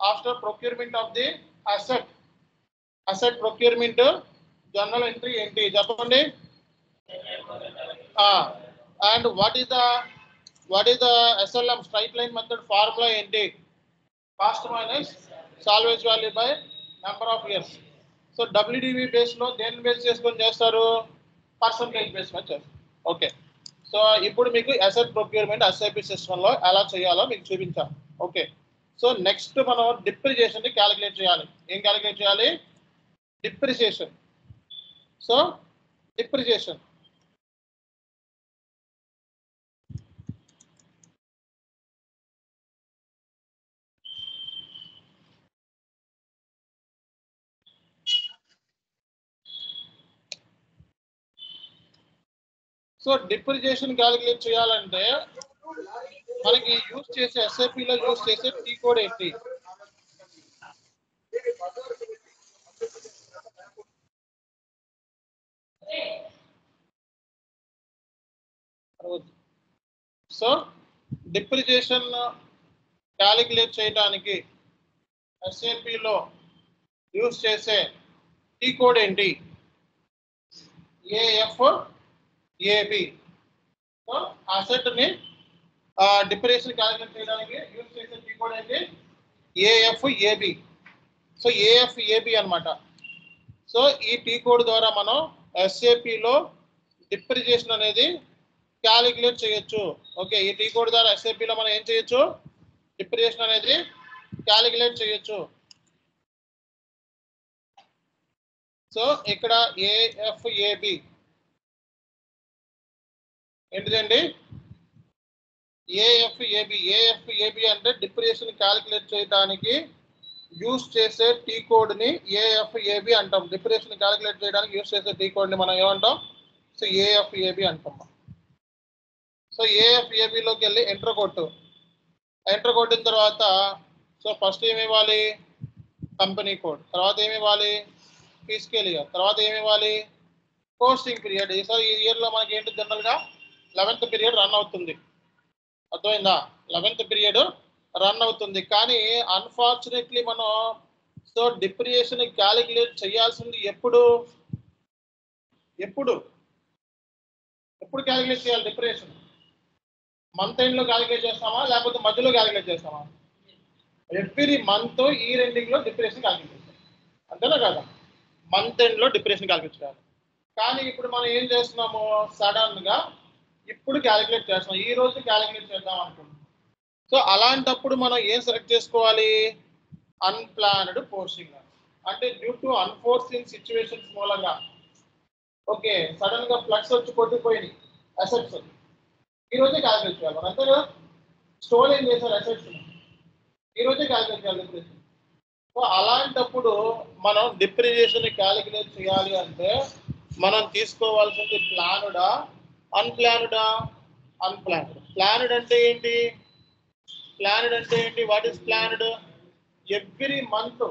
after procurement of the asset asset procurement journal entry ఏంటి? చెప్పండి. And what is the what is the SLM straight line method formula ఏంటి cost minus salvage value by number of years so WDV బేస్లో దేన్ని దేని base చేసుకొని చేస్తారు? Percentage base మీద చేస్తారు. ఓకే సో ఇప్పుడు మీకు అసెట్ ప్రొక్యూర్మెంట్ ఎస్ఐపి సిస్టమ్లో ఎలా చేయాలో మీకు చూపించాం. ఓకే సో నెక్స్ట్ మనం డిప్రిసియేషన్ని క్యాలిక్యులేట్ చేయాలి. ఏం క్యాలిక్యులేట్ చేయాలి? Depreciation so depreciation so depreciation calculate చేయాలంటే మనకి యూజ్ చేసే ఎస్ఐపిలో లో యూజ్ చేసే టీ కోడ్ ఏంటి? సో డిప్రిజేషన్ క్యాలిక్యులేట్ చేయడానికి SAP లో యూజ్ చేసే టీ కోడ్ ఏంటి? ఏఎఫ్ ఏబి సో అసెట్ని డిప్రెషన్ క్యాలిక్యులేట్ చేయడానికి యూజ్ చేసే టీ కోడ్ ఏంటి? AF AB so AF AB అన్నమాట. సో ఈ టీ కోడ్ ద్వారా మనం ఎస్ఏపిలో డిప్రిజేషన్ అనేది క్యాలిక్యులేట్ చేయొచ్చు. ఓకే ఈ టీ కోడ్ ద్వారా ఎస్ఏపిలో మనం ఏం చేయొచ్చు? డిప్రిజేషన్ అనేది క్యాలిక్యులేట్ చేయొచ్చు. సో ఇక్కడ ఏఎఫ్ఏబి ఏంటిదండి? ఏఎఫ్ఏబి ఏఎఫ్ఏబి అంటే డిప్రెషన్ క్యాలిక్యులేట్ చేయడానికి యూస్ చేసే టీ కోడ్ని ఏఎఫ్ఏబి అంటాం. డిప్రెషన్ క్యాలిక్యులేట్ చేయడానికి యూస్ చేసే టీ కోడ్ని మనం ఏమంటాం? సో ఏఎఫ్ఏబి అంటాం సో ఏఎఫ్ఏబిలోకి వెళ్ళి ఎంటర్ కొట్టు. ఎంటర్ కొట్టిన తర్వాత సో ఫస్ట్ ఏమి ఇవ్వాలి? కంపెనీ కోడ్ తర్వాత ఏమి ఇవ్వాలి? తీసుకెళ్ళి తర్వాత ఏమి ఇవ్వాలి? కోర్సింగ్ పీరియడ్ ఈసారి ఈ ఇయర్లో మనకి ఏంటి జనరల్గా లెవెన్త్ పీరియడ్ రన్ అవుతుంది. అర్థమైందా? లెవెన్త్ పీరియడ్ రన్ అవుతుంది. కానీ అన్ఫార్చునేట్లీ మనం సో డిప్రియేషన్ క్యాలిక్యులేట్ చేయాల్సింది ఎప్పుడు? ఎప్పుడు? ఎప్పుడు క్యాలిక్యులేట్ చేయాలి డిప్రియేషన్ మంత్ ఎండ్లో క్యాలిక్యులేట్ చేస్తామా? లేకపోతే మధ్యలో క్యాలిక్యులేట్ చేస్తామా? ఎవ్రీ మంత్ ఈ రెండింగ్లో డిప్రెషన్ క్యాలిక్యులేట్ చేస్తాం. అంతేనా కదా? మంత్ ఎండ్లో డిప్రెషన్ క్యాలిక్యులేట్ చేయాలి. కానీ ఇప్పుడు మనం ఏం చేస్తున్నాము? సడన్గా ఇప్పుడు క్యాలిక్యులేట్ చేస్తున్నాం ఈ రోజు క్యాలిక్యులేట్ చేద్దాం అనుకుంటున్నాం. సో అలాంటప్పుడు మనం ఏం సెలెక్ట్ చేసుకోవాలి? అన్ప్లాన్డ్ పోస్టింగ్ అంటే డ్యూ టు అన్ఫోర్సిన్ సిచ్యువేషన్స్ మూలంగా. ఓకే సడన్గా ఫ్లక్స్ వచ్చి కొట్టిపోయినాయి అసెట్స్ ఈ రోజే క్యాలిక్యులేట్ చేయాలి. మనం అంతే కదా? స్టోర్ ఏం చేశారు? అసెట్స్ ఈ రోజే క్యాలిక్యులేట్ చేయాలి డిప్రిసియేషన్ సో అలాంటప్పుడు మనం డిప్రిజేషన్ క్యాలిక్యులేట్ చేయాలి అంటే మనం తీసుకోవాల్సింది ప్లానుడా అన్ప్లానుడా అన్ప్లాన్డ్ ప్లానుడ్ అంటే ఏంటి? ప్లానుడ్ అంటే ఏంటి? What is planned every month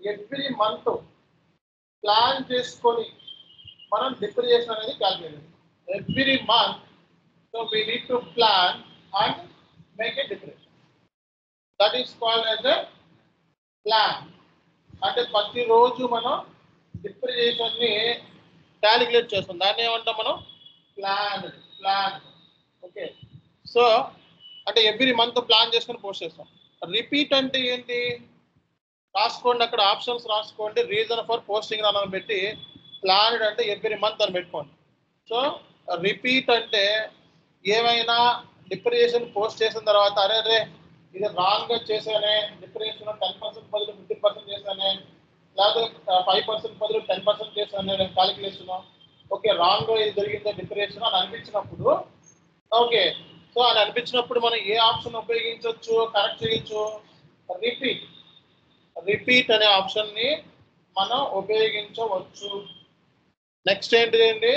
every month plan చేసుకొని మనం డిప్రియేషన్ అనేది calculate every month so we need to plan and make a depreciation that is called as a plan అంటే ప్రతిరోజు మనం డిప్రియేషన్ని క్యాలిక్యులేట్ చేస్తాం. దాన్ని ఏమంటాం మనం? ప్లాన్ ప్లాన్ ఓకే సో అంటే ఎవ్రీ మంత్ ప్లాన్ చేసుకొని పోస్ట్ చేస్తాం. రిపీట్ అంటే ఏంటి? రాసుకోండి అక్కడ ఆప్షన్స్ రాసుకోండి. రీజన్ ఫర్ పోస్టింగ్ అని పెట్టి ప్లాన్డ్ అంటే ఎవ్రీ మంత్ అని పెట్టుకోండి. సో రిపీట్ అంటే ఏమైనా డిప్రిసియేషన్ పోస్ట్ చేసిన తర్వాత అరే అరే ఇది రాంగ్గా చేశానే. డిప్రిసియేషన్ టెన్ పర్సెంట్ బదులు ఫిఫ్టీన్ పర్సెంట్ చేశానే. లేకపోతే ఫైవ్ పర్సెంట్ బదులు టెన్ పర్సెంట్ చేశానే. నేను క్యాలిక్యులేషన్ ఓకే రాంగ్ ఇది జరిగిందో డిప్రెషన్ అని అనిపించినప్పుడు ఓకే సో అని అనిపించినప్పుడు మనం ఏ ఆప్షన్ ఉపయోగించవచ్చు కరెక్ట్ చేయొచ్చు? రిపీట్ రిపీట్ అనే ఆప్షన్ని మనం ఉపయోగించవచ్చు. నెక్స్ట్ ఏంటిదండి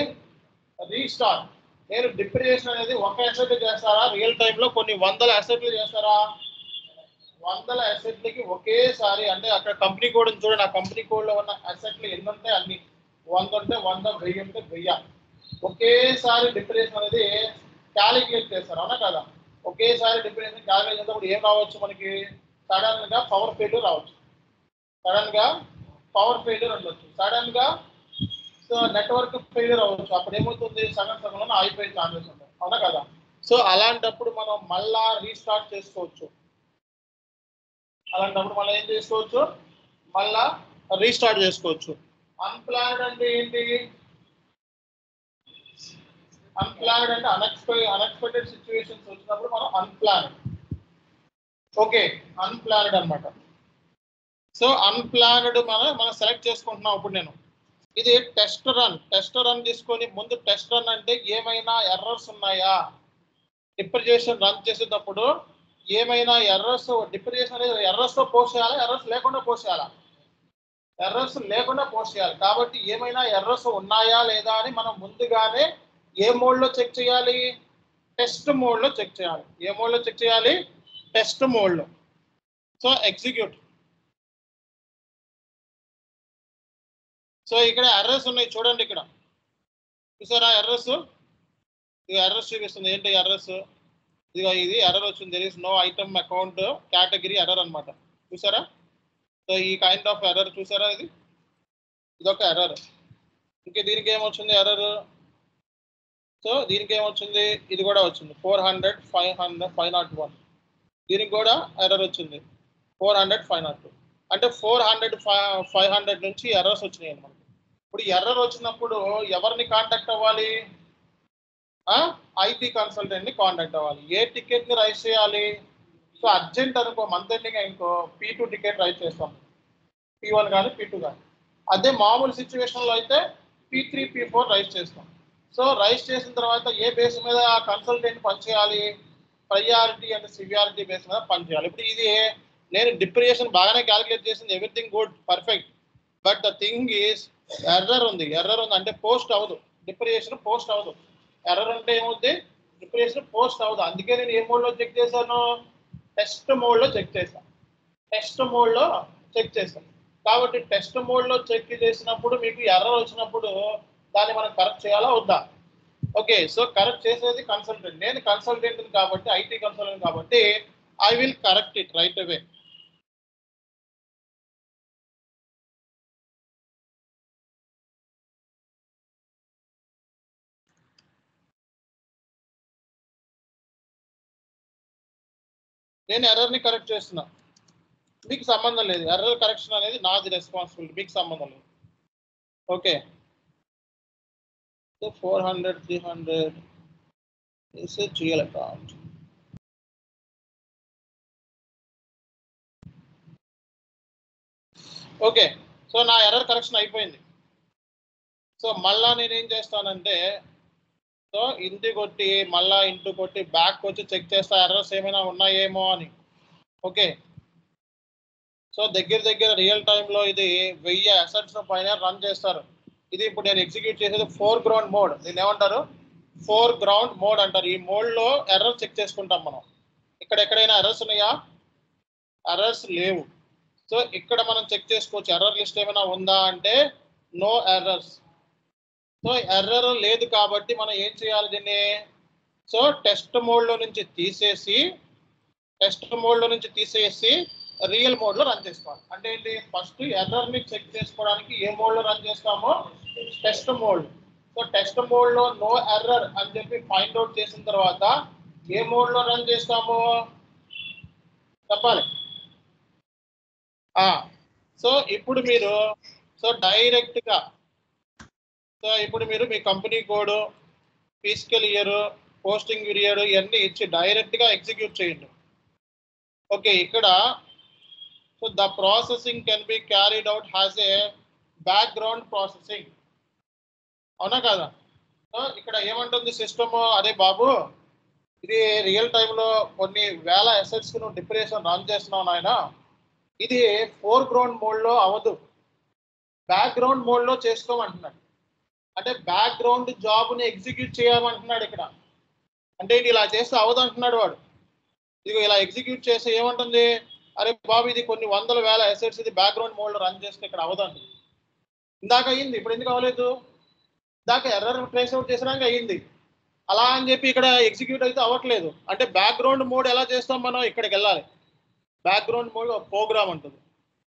రీస్టార్ట్ నేను డిప్రెషన్ అనేది ఒక అసెట్ చేస్తారా? రియల్ టైంలో కొన్ని వందల అసెట్లు చేస్తారా? వందల అసెట్లకి ఒకేసారి అంటే అక్కడ కంపెనీ కోడ్ చూడండి. ఆ కంపెనీ కోడ్లో ఉన్న అసెట్లు ఎన్ని ఉంటాయి? అన్ని. వంద ఉంటే వంద వెయ్యి ఉంటే వెయ్యి. ఒకేసారి డిప్రెషన్ అనేది క్యాలిక్యులేట్ చేస్తారు అవునా కదా? ఒకేసారి డిప్రెషన్ క్యాలిక్యులేట్ చేసినప్పుడు ఏం రావచ్చు మనకి? సడన్గా పవర్ ఫెయిల్యూర్ రావచ్చు. సడన్గా పవర్ ఫెయిల్యూర్ ఉండొచ్చు. సడన్గా సో నెట్వర్క్ ఫెయిల్యూర్ అవ్వచ్చు. అప్పుడు ఏమవుతుంది? సగం సగంలో ఆగిపోయే ఛాన్సెస్ ఉంటాయి అవునా కదా? సో అలాంటప్పుడు మనం మళ్ళా రీస్టార్ట్ చేసుకోవచ్చు. అలాంటప్పుడు మళ్ళీ ఏం చేసుకోవచ్చు? మళ్ళా రీస్టార్ట్ చేసుకోవచ్చు. అన్ప్లాన్డ్ అంటే ఏంటి? అన్ప్లాన్డ్ అంటే అన్ఎక్స్పెక్టెడ్ అన్ఎక్స్పెక్టెడ్ సిచ్యువేషన్స్ వచ్చినప్పుడు మనం అన్ప్లాన్డ్ ఓకే అన్ప్లాన్డ్ అన్నమాట. సో అన్ప్లాన్డ్ మనం మనం సెలెక్ట్ చేసుకుంటున్నాం ఇప్పుడు నేను. ఇది టెస్ట్ రన్ టెస్ట్ రన్ తీసుకొని ముందు టెస్ట్ రన్ అంటే ఏమైనా ఎర్రర్స్ ఉన్నాయా? డిప్రిజేషన్ రన్ చేసేటప్పుడు ఏమైనా ఎర్రర్స్ డిప్రిజేషన్ అనేది ఎర్రర్స్తో పోసేయాలా పోస్ట్ చేయాలా ఎర్రర్స్ లేకుండా పోస్ట్ చేయాలా ఎర్రర్స్ లేకుండా పోస్ట్ చేయాలి. కాబట్టి ఏమైనా ఎర్రర్స్ ఉన్నాయా లేదా అని మనం ముందుగానే ఏ మోడ్లో చెక్ చేయాలి? టెస్ట్ మోడ్లో చెక్ చేయాలి. ఏ మోడ్లో చెక్ చేయాలి? టెస్ట్ మోడ్లో. సో ఎగ్జిక్యూట్ సో ఇక్కడ ఎర్రర్స్ ఉన్నాయి. చూడండి ఇక్కడ. చూసారా ఎర్రర్స్ ఇది ఎర్రర్స్ చూపిస్తుంది. ఏంటి ఎర్రర్స్ ఇదిగో ఇది ఎర్రర్ వచ్చింది. తెలియదు no item account category error అన్నమాట. చూసారా? సో ఈ కైండ్ ఆఫ్ ఎర్రర్ చూసారా ఇది? ఇదొక ఎర్రర్ ఇంకా దీనికి ఏమొచ్చింది ఎర్రర్ సో దీనికి ఏమొచ్చింది? ఇది కూడా వచ్చింది. Four hundred five hundred five not one దీనికి కూడా ఎర్రర్ వచ్చింది. Four hundred five not two అంటే four hundred five five hundred నుంచి ఎర్రర్స్ వచ్చినాయి మనకి ఇప్పుడు ఎర్రర్ వచ్చినప్పుడు ఎవరిని కాంటాక్ట్ అవ్వాలి? ఐటీ కన్సల్టెంట్ని కాంటాక్ట్ అవ్వాలి. ఏ టికెట్ని రైస్ చేయాలి? సో అర్జెంట్ అనుకో మంత్ ఎండింగ్ ఇంకో పీ టూ టికెట్ రైస్ చేస్తాం. పీ వన్ కానీ పీ టూ కానీ అదే మామూలు సిచ్యువేషన్లో అయితే P three P four raise చేస్తాం. సో రైజ్ చేసిన తర్వాత ఏ బేస్ మీద కన్సల్టెంట్ పనిచేయాలి? ప్రయారిటీ అండ్ సివియారిటీ బేస్ మీద పనిచేయాలి. ఇప్పుడు ఇది నేను డిప్రియేషన్ బాగానే క్యాలిక్యులేట్ చేసింది. Everything good perfect but the thing is error ఉంది. ఎర్రర్ ఉంది అంటే పోస్ట్ అవ్వదు. డిప్రియేషన్ పోస్ట్ అవ్వదు. ఎర్రర్ అంటే ఏమవుద్ది? డిప్రియేషన్ పోస్ట్ అవ్వదు. అందుకే నేను ఏ మోడ్లో చెక్ చేశాను? టెస్ట్ మోడ్లో చెక్ చేశాను టెస్ట్ మోడ్లో చెక్ చేశాను కాబట్టి టెస్ట్ మోడ్లో చెక్ చేసినప్పుడు మీకు ఎర్రర్ వచ్చినప్పుడు దాన్ని మనం కరెక్ట్ చేయాలా వద్దా? ఓకే సో కరెక్ట్ చేసేది కన్సల్టెంట్ నేను కన్సల్టెంట్ కాబట్టి ఐటీ కన్సల్టెంట్ కాబట్టి I will correct it right away నేను ఎర్రర్ని కరెక్ట్ చేస్తున్నా. మీకు సంబంధం లేదు. ఎర్రర్ కరెక్షన్ అనేది నాది రెస్పాన్సిబిలిటీ. మీకు సంబంధం లేదు. Okay. So four hundred three hundred. Is account okay. So నా ఎర్రర్ కరెక్షన్ అయిపోయింది. సో మళ్ళా నేను ఏం చేస్తానంటే సో ఇంటి కొట్టి మళ్ళా ఇంటి కొట్టి బ్యాక్ వచ్చి చెక్ చేస్తా ఎర్రర్స్ ఏమైనా ఉన్నాయేమో అని. ఓకే. సో దగ్గర దగ్గర రియల్ టైంలో ఇది వెయ్యి అసెట్స్ పైన రన్ చేస్తారు. ఇది ఇప్పుడు నేను ఎగ్జిక్యూట్ చేసేది ఫోర్ గ్రౌండ్ మోడ్ దీన్ని ఏమంటారు? ఫోర్ గ్రౌండ్ మోడ్ అంటారు. ఈ మోడ్లో ఎర్రర్ చెక్ చేసుకుంటాం మనం. ఇక్కడ ఎక్కడైనా ఎర్రర్స్ ఉన్నాయా? ఎర్రర్స్ లేవు. సో ఇక్కడ మనం చెక్ చేసుకోవచ్చు. ఎర్రర్ లిస్ట్ ఏమైనా ఉందా అంటే నో ఎర్రర్స్ సో ఎర్రర్ లేదు కాబట్టి మనం ఏం చేయాలి దీన్ని? సో టెస్ట్ మోడ్లో నుంచి తీసేసి టెస్ట్ మోడ్లో నుంచి తీసేసి రియల్ మోడ్లో రన్ చేసుకోవాలి. అంటే ఏంటి? ఫస్ట్ ఎర్రర్ని చెక్ చేసుకోవడానికి ఏ మోడ్లో రన్ చేస్తామో? టెస్ట్ మోడ్ సో టెస్ట్ మోడ్లో నో ఎర్రర్ అని చెప్పి ఫైండ్ అవుట్ చేసిన తర్వాత ఏ మోడ్లో రన్ చేస్తామో? చెప్పాలి. సో ఇప్పుడు మీరు సో డైరెక్ట్గా సో ఇప్పుడు మీరు మీ company code physical year posting period ఇవన్నీ ఇచ్చి డైరెక్ట్గా ఎగ్జిక్యూట్ చేయండి. ఓకే ఇక్కడ so the processing can be carried out has a background processing అవునా కదా? సో ఇక్కడ ఏమంటుంది సిస్టమ్ అదే బాబు ఇది రియల్ టైంలో కొన్ని వేల ఎసెట్స్ నువ్వు డిప్రెషన్ రన్ చేస్తున్నావు నాయన. ఇది ఫోర్ గ్రౌండ్ మోడ్లో అవ్వదు. బ్యాక్గ్రౌండ్ మోడ్లో చేసుకోమంటున్నాడు. అంటే బ్యాక్గ్రౌండ్ జాబ్ని ఎగ్జిక్యూట్ చేయమంటున్నాడు ఇక్కడ. అంటే ఇది ఇలా చేస్తే అవదు అంటున్నాడు వాడు. ఇది ఇలా ఎగ్జిక్యూట్ చేస్తే ఏమంటుంది? అరే బాబు ఇది కొన్ని వందల వేల అసెట్స్ ఇది బ్యాక్గ్రౌండ్ మోడ్ రన్ చేస్తే ఇక్కడ అవదండి. ఇందాక అయ్యింది ఇప్పుడు ఎందుకు అవ్వలేదు ఇందాక ఎర్రర్ ట్రేస్ అవుట్ చేసినాక అయ్యింది. అలా అని చెప్పి ఇక్కడ ఎగ్జిక్యూట్ అయితే అవ్వట్లేదు. అంటే బ్యాక్గ్రౌండ్ మోడ్ ఎలా చేస్తాం మనం ఇక్కడికి వెళ్ళాలి. బ్యాక్గ్రౌండ్ మోడ్ ప్రోగ్రామ్ ఉంటుంది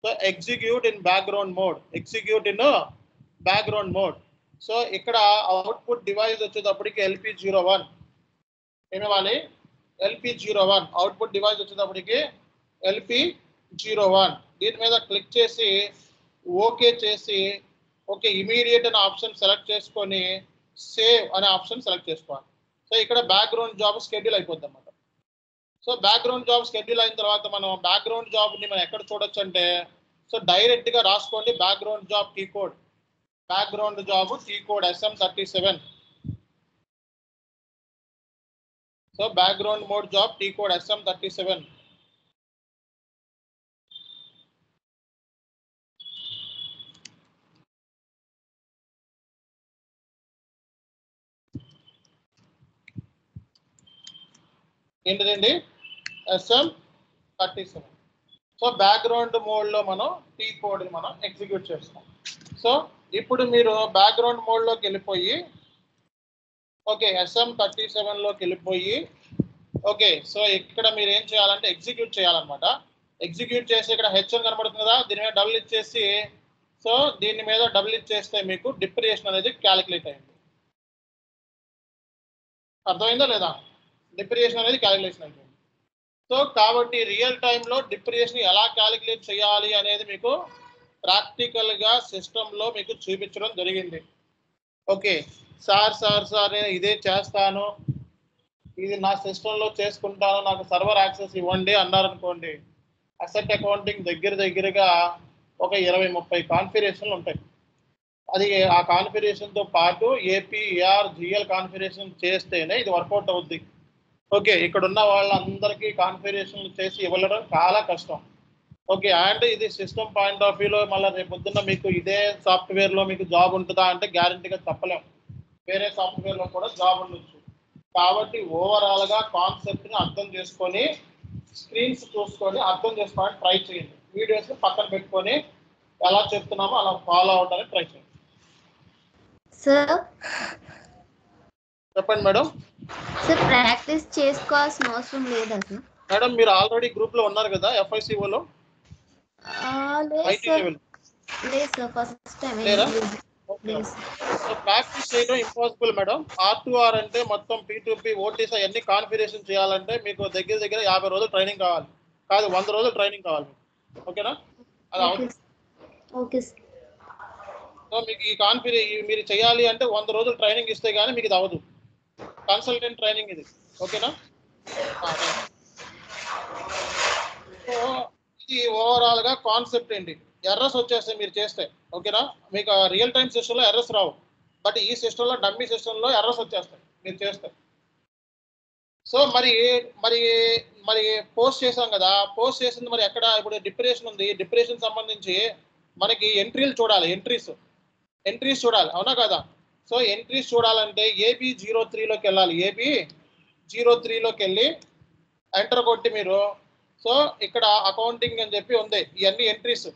so execute in background mode execute in background mode so ఇక్కడ అవుట్పుట్ డివైస్ వచ్చేటప్పటికి LP zero one ఏమివ్వాలి? LP zero one output device వచ్చేటప్పటికి ఎల్పి జీరో వన్ దీని మీద క్లిక్ చేసి ఓకే చేసి ఓకే ఇమీడియట్ అనే ఆప్షన్ సెలెక్ట్ చేసుకొని సేవ్ అనే ఆప్షన్ సెలెక్ట్ చేసుకోవాలి. సో ఇక్కడ బ్యాక్గ్రౌండ్ జాబ్ షెడ్యూల్ అయిపోద్ది అన్నమాట. సో బ్యాక్గ్రౌండ్ జాబ్ షెడ్యూల్ అయిన తర్వాత మనం బ్యాక్గ్రౌండ్ జాబ్ని మనం ఎక్కడ చూడొచ్చు అంటే సో డైరెక్ట్గా రాసుకోండి background job key code background job key code SM thirty seven so background mode job T code SM thirty seven ఏంటిదండి? SM thirty seven so background మోడ్లో మనం టీ కోడ్ని మనం ఎగ్జిక్యూట్ చేస్తాం. సో ఇప్పుడు మీరు బ్యాక్గ్రౌండ్ మోడ్లోకి వెళ్ళిపోయి ఓకే ఎస్ఎం థర్టీ సెవెన్లోకి వెళ్ళిపోయి ఓకే సో ఇక్కడ మీరు ఏం చేయాలంటే ఎగ్జిక్యూట్ చేయాలన్నమాట. ఎగ్జిక్యూట్ చేసి ఇక్కడ హెచ్ఎం కనబడుతుంది కదా దీని మీద డబుల్ ఇచ్చేసి సో దీని మీద డబుల్ ఇచ్చేస్తే మీకు డిప్రియేషన్ అనేది క్యాలిక్యులేట్ అయింది. అర్థమైందా లేదా? డిప్రియేషన్ అనేది క్యాలిక్యులేషన్ అయిపోయింది సో కాబట్టి రియల్ టైంలో డిప్రియేషన్ ఎలా క్యాలిక్యులేట్ చేయాలి అనేది మీకు ప్రాక్టికల్గా సిస్టంలో మీకు చూపించడం జరిగింది. ఓకే సార్ సార్ సార్ నేను ఇదే చేస్తాను. ఇది నా సిస్టంలో చేసుకుంటాను. నాకు సర్వర్ యాక్సెస్ ఇవ్వండి అన్నారనుకోండి అసెట్ అకౌంటింగ్ దగ్గర దగ్గరగా ఒక ఇరవై ముప్పై కాన్ఫిగరేషన్లు ఉంటాయి. అది ఆ కాన్ఫిగరేషన్తో పాటు ఏపీఆర్ జిఎల్ కాన్ఫిగరేషన్ చేస్తేనే ఇది వర్కౌట్ అవుద్ది. ఓకే ఇక్కడ ఉన్న వాళ్ళందరికీ కాన్ఫిగరేషన్లు చేసి ఇవ్వడం చాలా కష్టం. ఓకే అండ్ ఇది సిస్టమ్ పాయింట్ ఆఫ్ వ్యూలో మళ్ళీ రేపు పొద్దున్న మీకు ఇదే సాఫ్ట్వేర్లో మీకు జాబ్ ఉంటుందా అంటే గ్యారంటీగా చెప్పలేం. వేరే సాఫ్ట్వేర్లో కూడా జాబ్ ఉండొచ్చు. కాబట్టి ఓవరాల్గా కాన్సెప్ట్ని అర్థం చేసుకొని స్క్రీన్స్ చూసుకొని అర్థం చేసుకోవడానికి ట్రై చేయండి. వీడియోస్ని పక్కన పెట్టుకొని ఎలా చెప్తున్నామో అలా ఫాలో అవడానికి ట్రై చేయండి. సార్ చెప్పండి మేడం. సార్ ప్రాక్టీస్ చేసుకోవాల్సిన అవసరం లేదా సార్ మేడం మీరు ఆల్రెడీ గ్రూప్లో ఉన్నారు కదా ఎఫ్ఐసిఓలో ఆ, లేదు sir first time so practice చేయడం impossible madam R to R అంటే మొత్తం పీ టు పీ ఓటీస్ అవన్నీ కాన్ఫిగరేషన్ చేయాలంటే మీకు దగ్గర దగ్గర యాభై రోజులు ట్రైనింగ్ కావాలి. కాదు వంద రోజులు ట్రైనింగ్ కావాలి. ఓకేనా అది అవుతుంది సార్ ఓకే సో మీకు ఈ కాన్ఫిగరే మీరు చేయాలి అంటే వంద రోజులు ట్రైనింగ్ ఇస్తే కానీ మీకు ఇది అవ్వదు. కన్సల్టెంట్ ట్రైనింగ్ ఇది. ఓకేనా సో ah, ఇది ఓవరాల్గా కాన్సెప్ట్ ఏంటి? ఎర్రస్ వచ్చేస్తాయి మీరు చేస్తే. ఓకేనా మీకు రియల్ టైం సిస్టంలో ఎర్రస్ రావు. బట్ ఈ సిస్టంలో డమ్మీ సిస్టంలో ఎర్రస్ వచ్చేస్తాయి. మీరు చేస్తే. సో మరి మరి మరి పోస్ట్ చేసాం కదా? పోస్ట్ చేసింది మరి ఎక్కడ? ఇప్పుడు డిప్రెషన్ ఉంది. డిప్రెషన్ సంబంధించి మనకి ఎంట్రీలు చూడాలి. ఎంట్రీస్ ఎంట్రీస్ చూడాలి. అవునా కదా? సో ఎంట్రీస్ చూడాలంటే ఏబి జీరో త్రీలోకి వెళ్ళాలి. ఏబి జీరో త్రీలోకి వెళ్ళి ఎంటర్ కొట్టి మీరు సో ఇక్కడ అకౌంటింగ్ అని చెప్పి ఉంది. ఇవన్నీ ఎంట్రీస్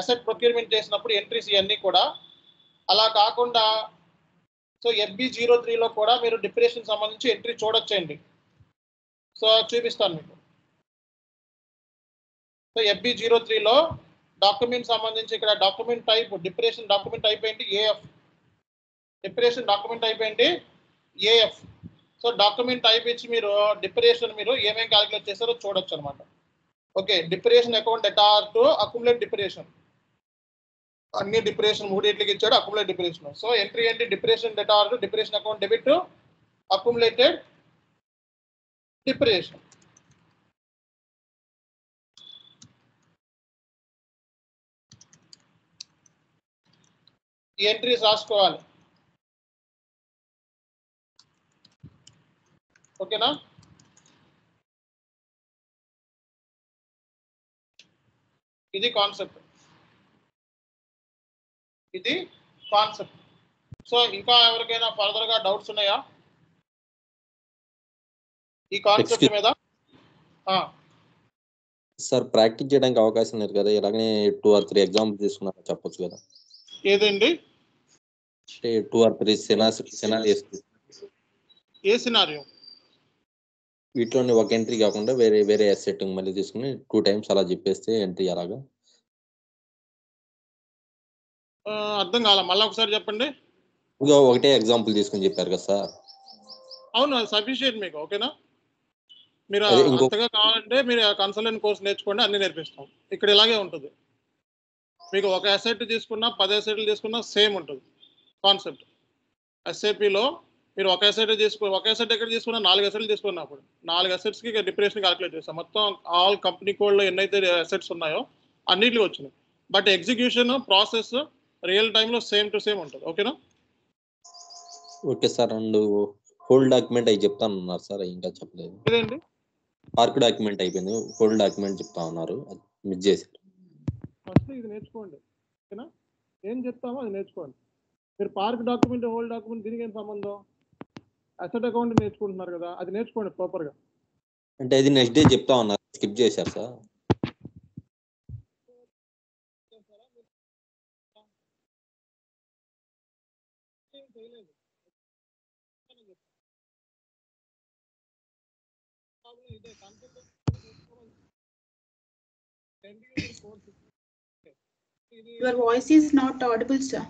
అసెట్ ప్రొక్యూర్మెంట్ చేసినప్పుడు ఎంట్రీస్ ఇవన్నీ కూడా. అలా కాకుండా సో ఎఫ్బి జీరో త్రీలో కూడా మీరు డిప్రెషన్ సంబంధించి ఎంట్రీ చూడొచ్చండి. సో చూపిస్తాను మీకు. సో ఎఫ్బి జీరో త్రీలో డాక్యుమెంట్ సంబంధించి ఇక్కడ document type depression document type ఏంటి? ఏఎఫ్ డిప్రెషన్ డాక్యుమెంట్ టైప్ ఏంటి ఏఎఫ్ సో డాక్యుమెంట్ టైప్ ఇచ్చి మీరు డిప్రెషన్ మీరు ఏమేమి క్యాలిక్యులేట్ చేస్తారో చూడొచ్చు అనమాట okay depression account ఎటార్ to accumulate depression. అన్ని డిప్రెషన్ మూడింటికి ఇచ్చాడు అక్యుములేట్ డిప్రెషన్. సో ఎంట్రీ ఏంటి? Depression debtor to depression account debit to accumulated depression. Entries రాసుకోవాలి. ఓకేనా? ఇది కాన్సెప్ట్ ఇది కాన్సెప్ట్ సో ఇంకా ఎవరికైనా ఫర్దర్గా డౌట్స్ ఉన్నాయా? ఈ కాన్సెప్ట్ మీద? సార్ ప్రాక్టీస్ చేయడానికి అవకాశం లేదు కదా. ఇలాగనే టూ ఆర్ త్రీ ఎగ్జాంపుల్ తీసుకున్నా చెప్పొచ్చు కదా. ఏదండి? అంటే two or three a scenario వీటిలోని ఒక ఎంట్రీ కాకుండా వేరే వేరే అసెట్ మళ్ళీ తీసుకుని టూ టైమ్స్ అలా చెప్పేస్తే ఎంట్రీ అలాగా అర్థం కాల మళ్ళీ ఒకసారి చెప్పండి. ఇంకా ఒకటే ఎగ్జాంపుల్ తీసుకుని చెప్పారు కదా సార్. అవును సఫిషియెంట్ మీకు ఓకేనా మీరు అంతగా కావాలంటే మీరు కన్సల్టెంట్ కోర్స్ నేర్చుకోండి అన్ని నేర్పిస్తాం. ఇక్కడ ఇలాగే ఉంటుంది. మీకు ఒక అసెట్ తీసుకున్నా పది అసెట్లు తీసుకున్నా సేమ్ ఉంటుంది. కాన్సెప్ట్ ఎస్ఏపిలో మీరు ఒక అసెట్ తీసుకు ఒక అసెట్ ఎక్కడ తీసుకున్నా నాలుగు అసెట్లు తీసుకున్నప్పుడు నాలుగు అసెట్స్కి డిప్రెషన్ క్యాలిక్యులేట్ చేస్తాం. మొత్తం ఆల్ కంపెనీ కోడ్లో ఎన్నైతే అసెట్స్ ఉన్నాయో అన్నిటికీ వచ్చినాయి. బట్ ఎగ్జిక్యూషన్ ప్రాసెస్ రియల్ టైంలో సేమ్ టు సేమ్ ఉంటుంది. ఓకేనా okay sir and whole document అవి చెప్తాను ఉన్నారు సార్ ఇంకా చెప్పలేదు. ఇదేంటి పార్క్ డాక్యుమెంట్ అయిపోయింది. హోల్ డాక్యుమెంట్ చెప్తా ఉన్నారు. మిస్ చేశారు. ఫస్ట్ ఇది నేర్చుకోండి. ఓకేనా ఏం చెప్తామో అది నేర్చుకోండి. మీరు పార్క్ డాక్యుమెంట్ హోల్ డాక్యుమెంట్ దీనికి ఏం సంబంధం? అసెట్ అకౌంట్ నేర్చుకుంటున్నారు కదా అది నేర్చుకోండి ప్రాపర్గా అంటే అది నెక్స్ట్ డే చెప్తా ఉన్నారు స్కిప్ చేశారు sir. Your voice is not audible sir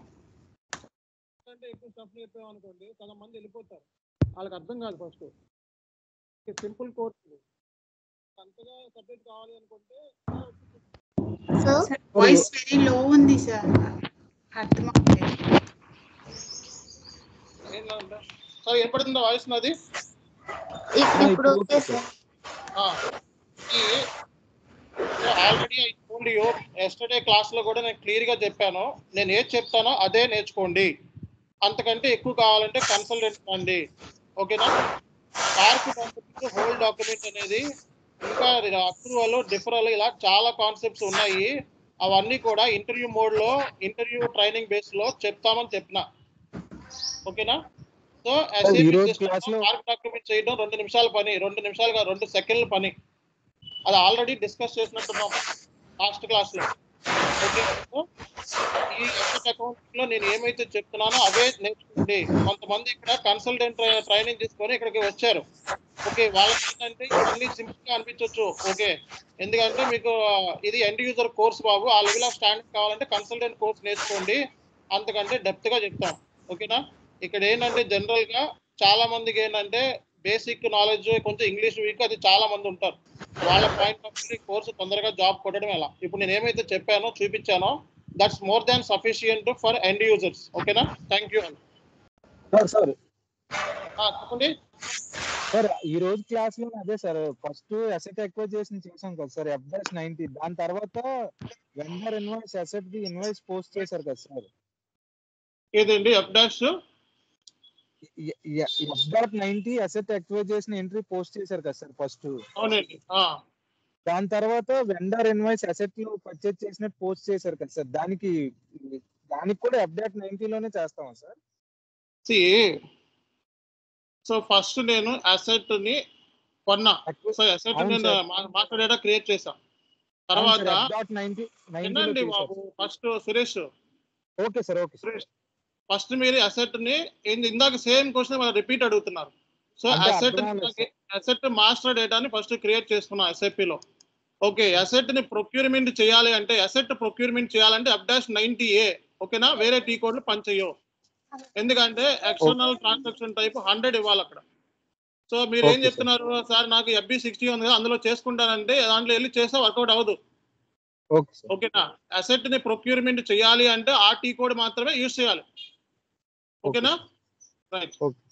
అంటే ఎక్కువ స్టఫ్ నేర్పాం అనుకోండి సగం మంది వెళ్ళిపోతారు. వాళ్ళకి అర్థం కాదు ఫస్ట్ సింపుల్ కోర్స్ అంతగా సబ్జెక్ట్ కావాలి అనుకుంటే వాయిస్ వెరీ లో ఉంది సార్ అర్థం సార్ ఏం పడుతుందో వాయిస్ నాది? ఇప్- ఇప్పుడు okay sir already I told you yesterday క్లాస్లో కూడా నేను క్లియర్గా చెప్పాను. నేను ఏది చెప్తానో అదే నేర్చుకోండి. అంతకంటే ఎక్కువ కావాలంటే కన్సల్టెంట్ అండి ఓకేనా పార్క్ డాక్యుమెంట్ హోల్ డాక్యుమెంట్ అనేది ఇంకా అప్రూవల్ డిఫరల్ ఇలా చాలా కాన్సెప్ట్స్ ఉన్నాయి. అవన్నీ కూడా ఇంటర్వ్యూ మోడ్లో ఇంటర్వ్యూ ట్రైనింగ్ బేస్లో చెప్తామని చెప్పిన. ఓకేనా సో పార్క్ డాక్యుమెంట్ చేయడం రెండు నిమిషాల పని రెండు నిమిషాలుగా రెండు సెకండ్ల పని. అది ఆల్రెడీ డిస్కస్ చేసినట్టున్నాం లాస్ట్ క్లాస్లో. ఓకే సో ఈ అకౌంట్లో నేను ఏమైతే చెప్తున్నానో అవే నేర్చుకోండి. కొంతమంది ఇక్కడ కన్సల్టెంట్ ట్రైనింగ్ తీసుకొని ఇక్కడికి వచ్చారు. ఓకే వాళ్ళకి ఏంటంటే ఇవన్నీ సింపుల్గా అనిపించవచ్చు ఓకే ఎందుకంటే మీకు ఇది ఎండ్ యూజర్ కోర్స్ బాబు. ఆ లెవెల్ ఆఫ్ స్టాండర్డ్ కావాలంటే కన్సల్టెంట్ కోర్స్ నేర్చుకోండి. అంతకంటే డెప్త్గా చెప్తాం. ఓకేనా? ఇక్కడ ఏంటంటే జనరల్గా చాలా మందికి ఏంటంటే బేసిక్ నాలెడ్జ్ కొంచెం ఇంగ్లీష్ వీక్ అది చాలా మంది ఉంటారు. వాళ్ళ పాయింట్ ఆఫ్ వ్యూ కోర్సు తొందరగా జాబ్ కొట్టడం ఎలా? ఇప్పుడు నేను ఏమైతే చెప్పానో చూపించానో that's more than sufficient for end users ఓకేనా థ్యాంక్ యూ సార్ చెప్పండి. సార్ ఈ రోజు క్లాస్లో అదే సార్ ఫస్ట్ అసెట్ ఎక్వైజేషన్ చేసాం కదా సార్ ఎఫ్ డాష్ నైన్టీ దాని తర్వాత vendor invoice asset the invoice post చేశారు కదా సార్ ఏదండి F dash ninety asset acquisition entry post చేశారు కదా సార్ ఫస్ట్ దాని తర్వాత వెండర్ ఇన్వాయిస్ అసెట్లో పర్చేజ్ చేసినట్టు పోస్ట్ చేశారు కదా సార్ దానికి దానికి కూడా ఎఫ్ డాట్లోనే చేస్తామా సార్ సో ఫస్ట్ నేను అసెట్ని కొన్నా. సో అసెట్ నేను. మాస్టర్ డేటా క్రియేట్ చేసా తర్వాత నైన్టీ వినండి బాబు first Suresh. Okay sir okay sir Suresh. First మీరు అసెట్ని ఇందాక సేమ్ క్వశ్చన్ రిపీట్ అడుగుతున్నారు. So asset. అసెట్ మాస్టర్ డేటాని ఫస్ట్ క్రియేట్ చేసుకున్నాం SAP లో. ఓకే అసెట్ని ప్రొక్యూర్మెంట్ చేయాలి అంటే అసెట్ ప్రొక్యూర్మెంట్ చేయాలంటే అప్ డాష్ నైన్టీ ఏ ఓకేనా వేరే టీ కోడ్లు పనిచేయవు. ఎందుకంటే ఎక్స్టర్నల్ ట్రాన్సాక్షన్ టైప్ హండ్రెడ్ ఇవ్వాలి అక్కడ. సో మీరు ఏం. చెప్తున్నారు? సార్ నాకు ఎఫ్బి సిక్స్టీ ఉంది కదా అందులో చేసుకుంటానంటే దాంట్లో వెళ్ళి చేస్తే వర్కౌట్ అవ్వదు. ఓకేనా అసెట్ని? ప్రొక్యూర్మెంట్ చేయాలి అంటే ఆ టీ కోడ్ మాత్రమే యూజ్ చేయాలి. ఓకేనా రైట్ ఓకే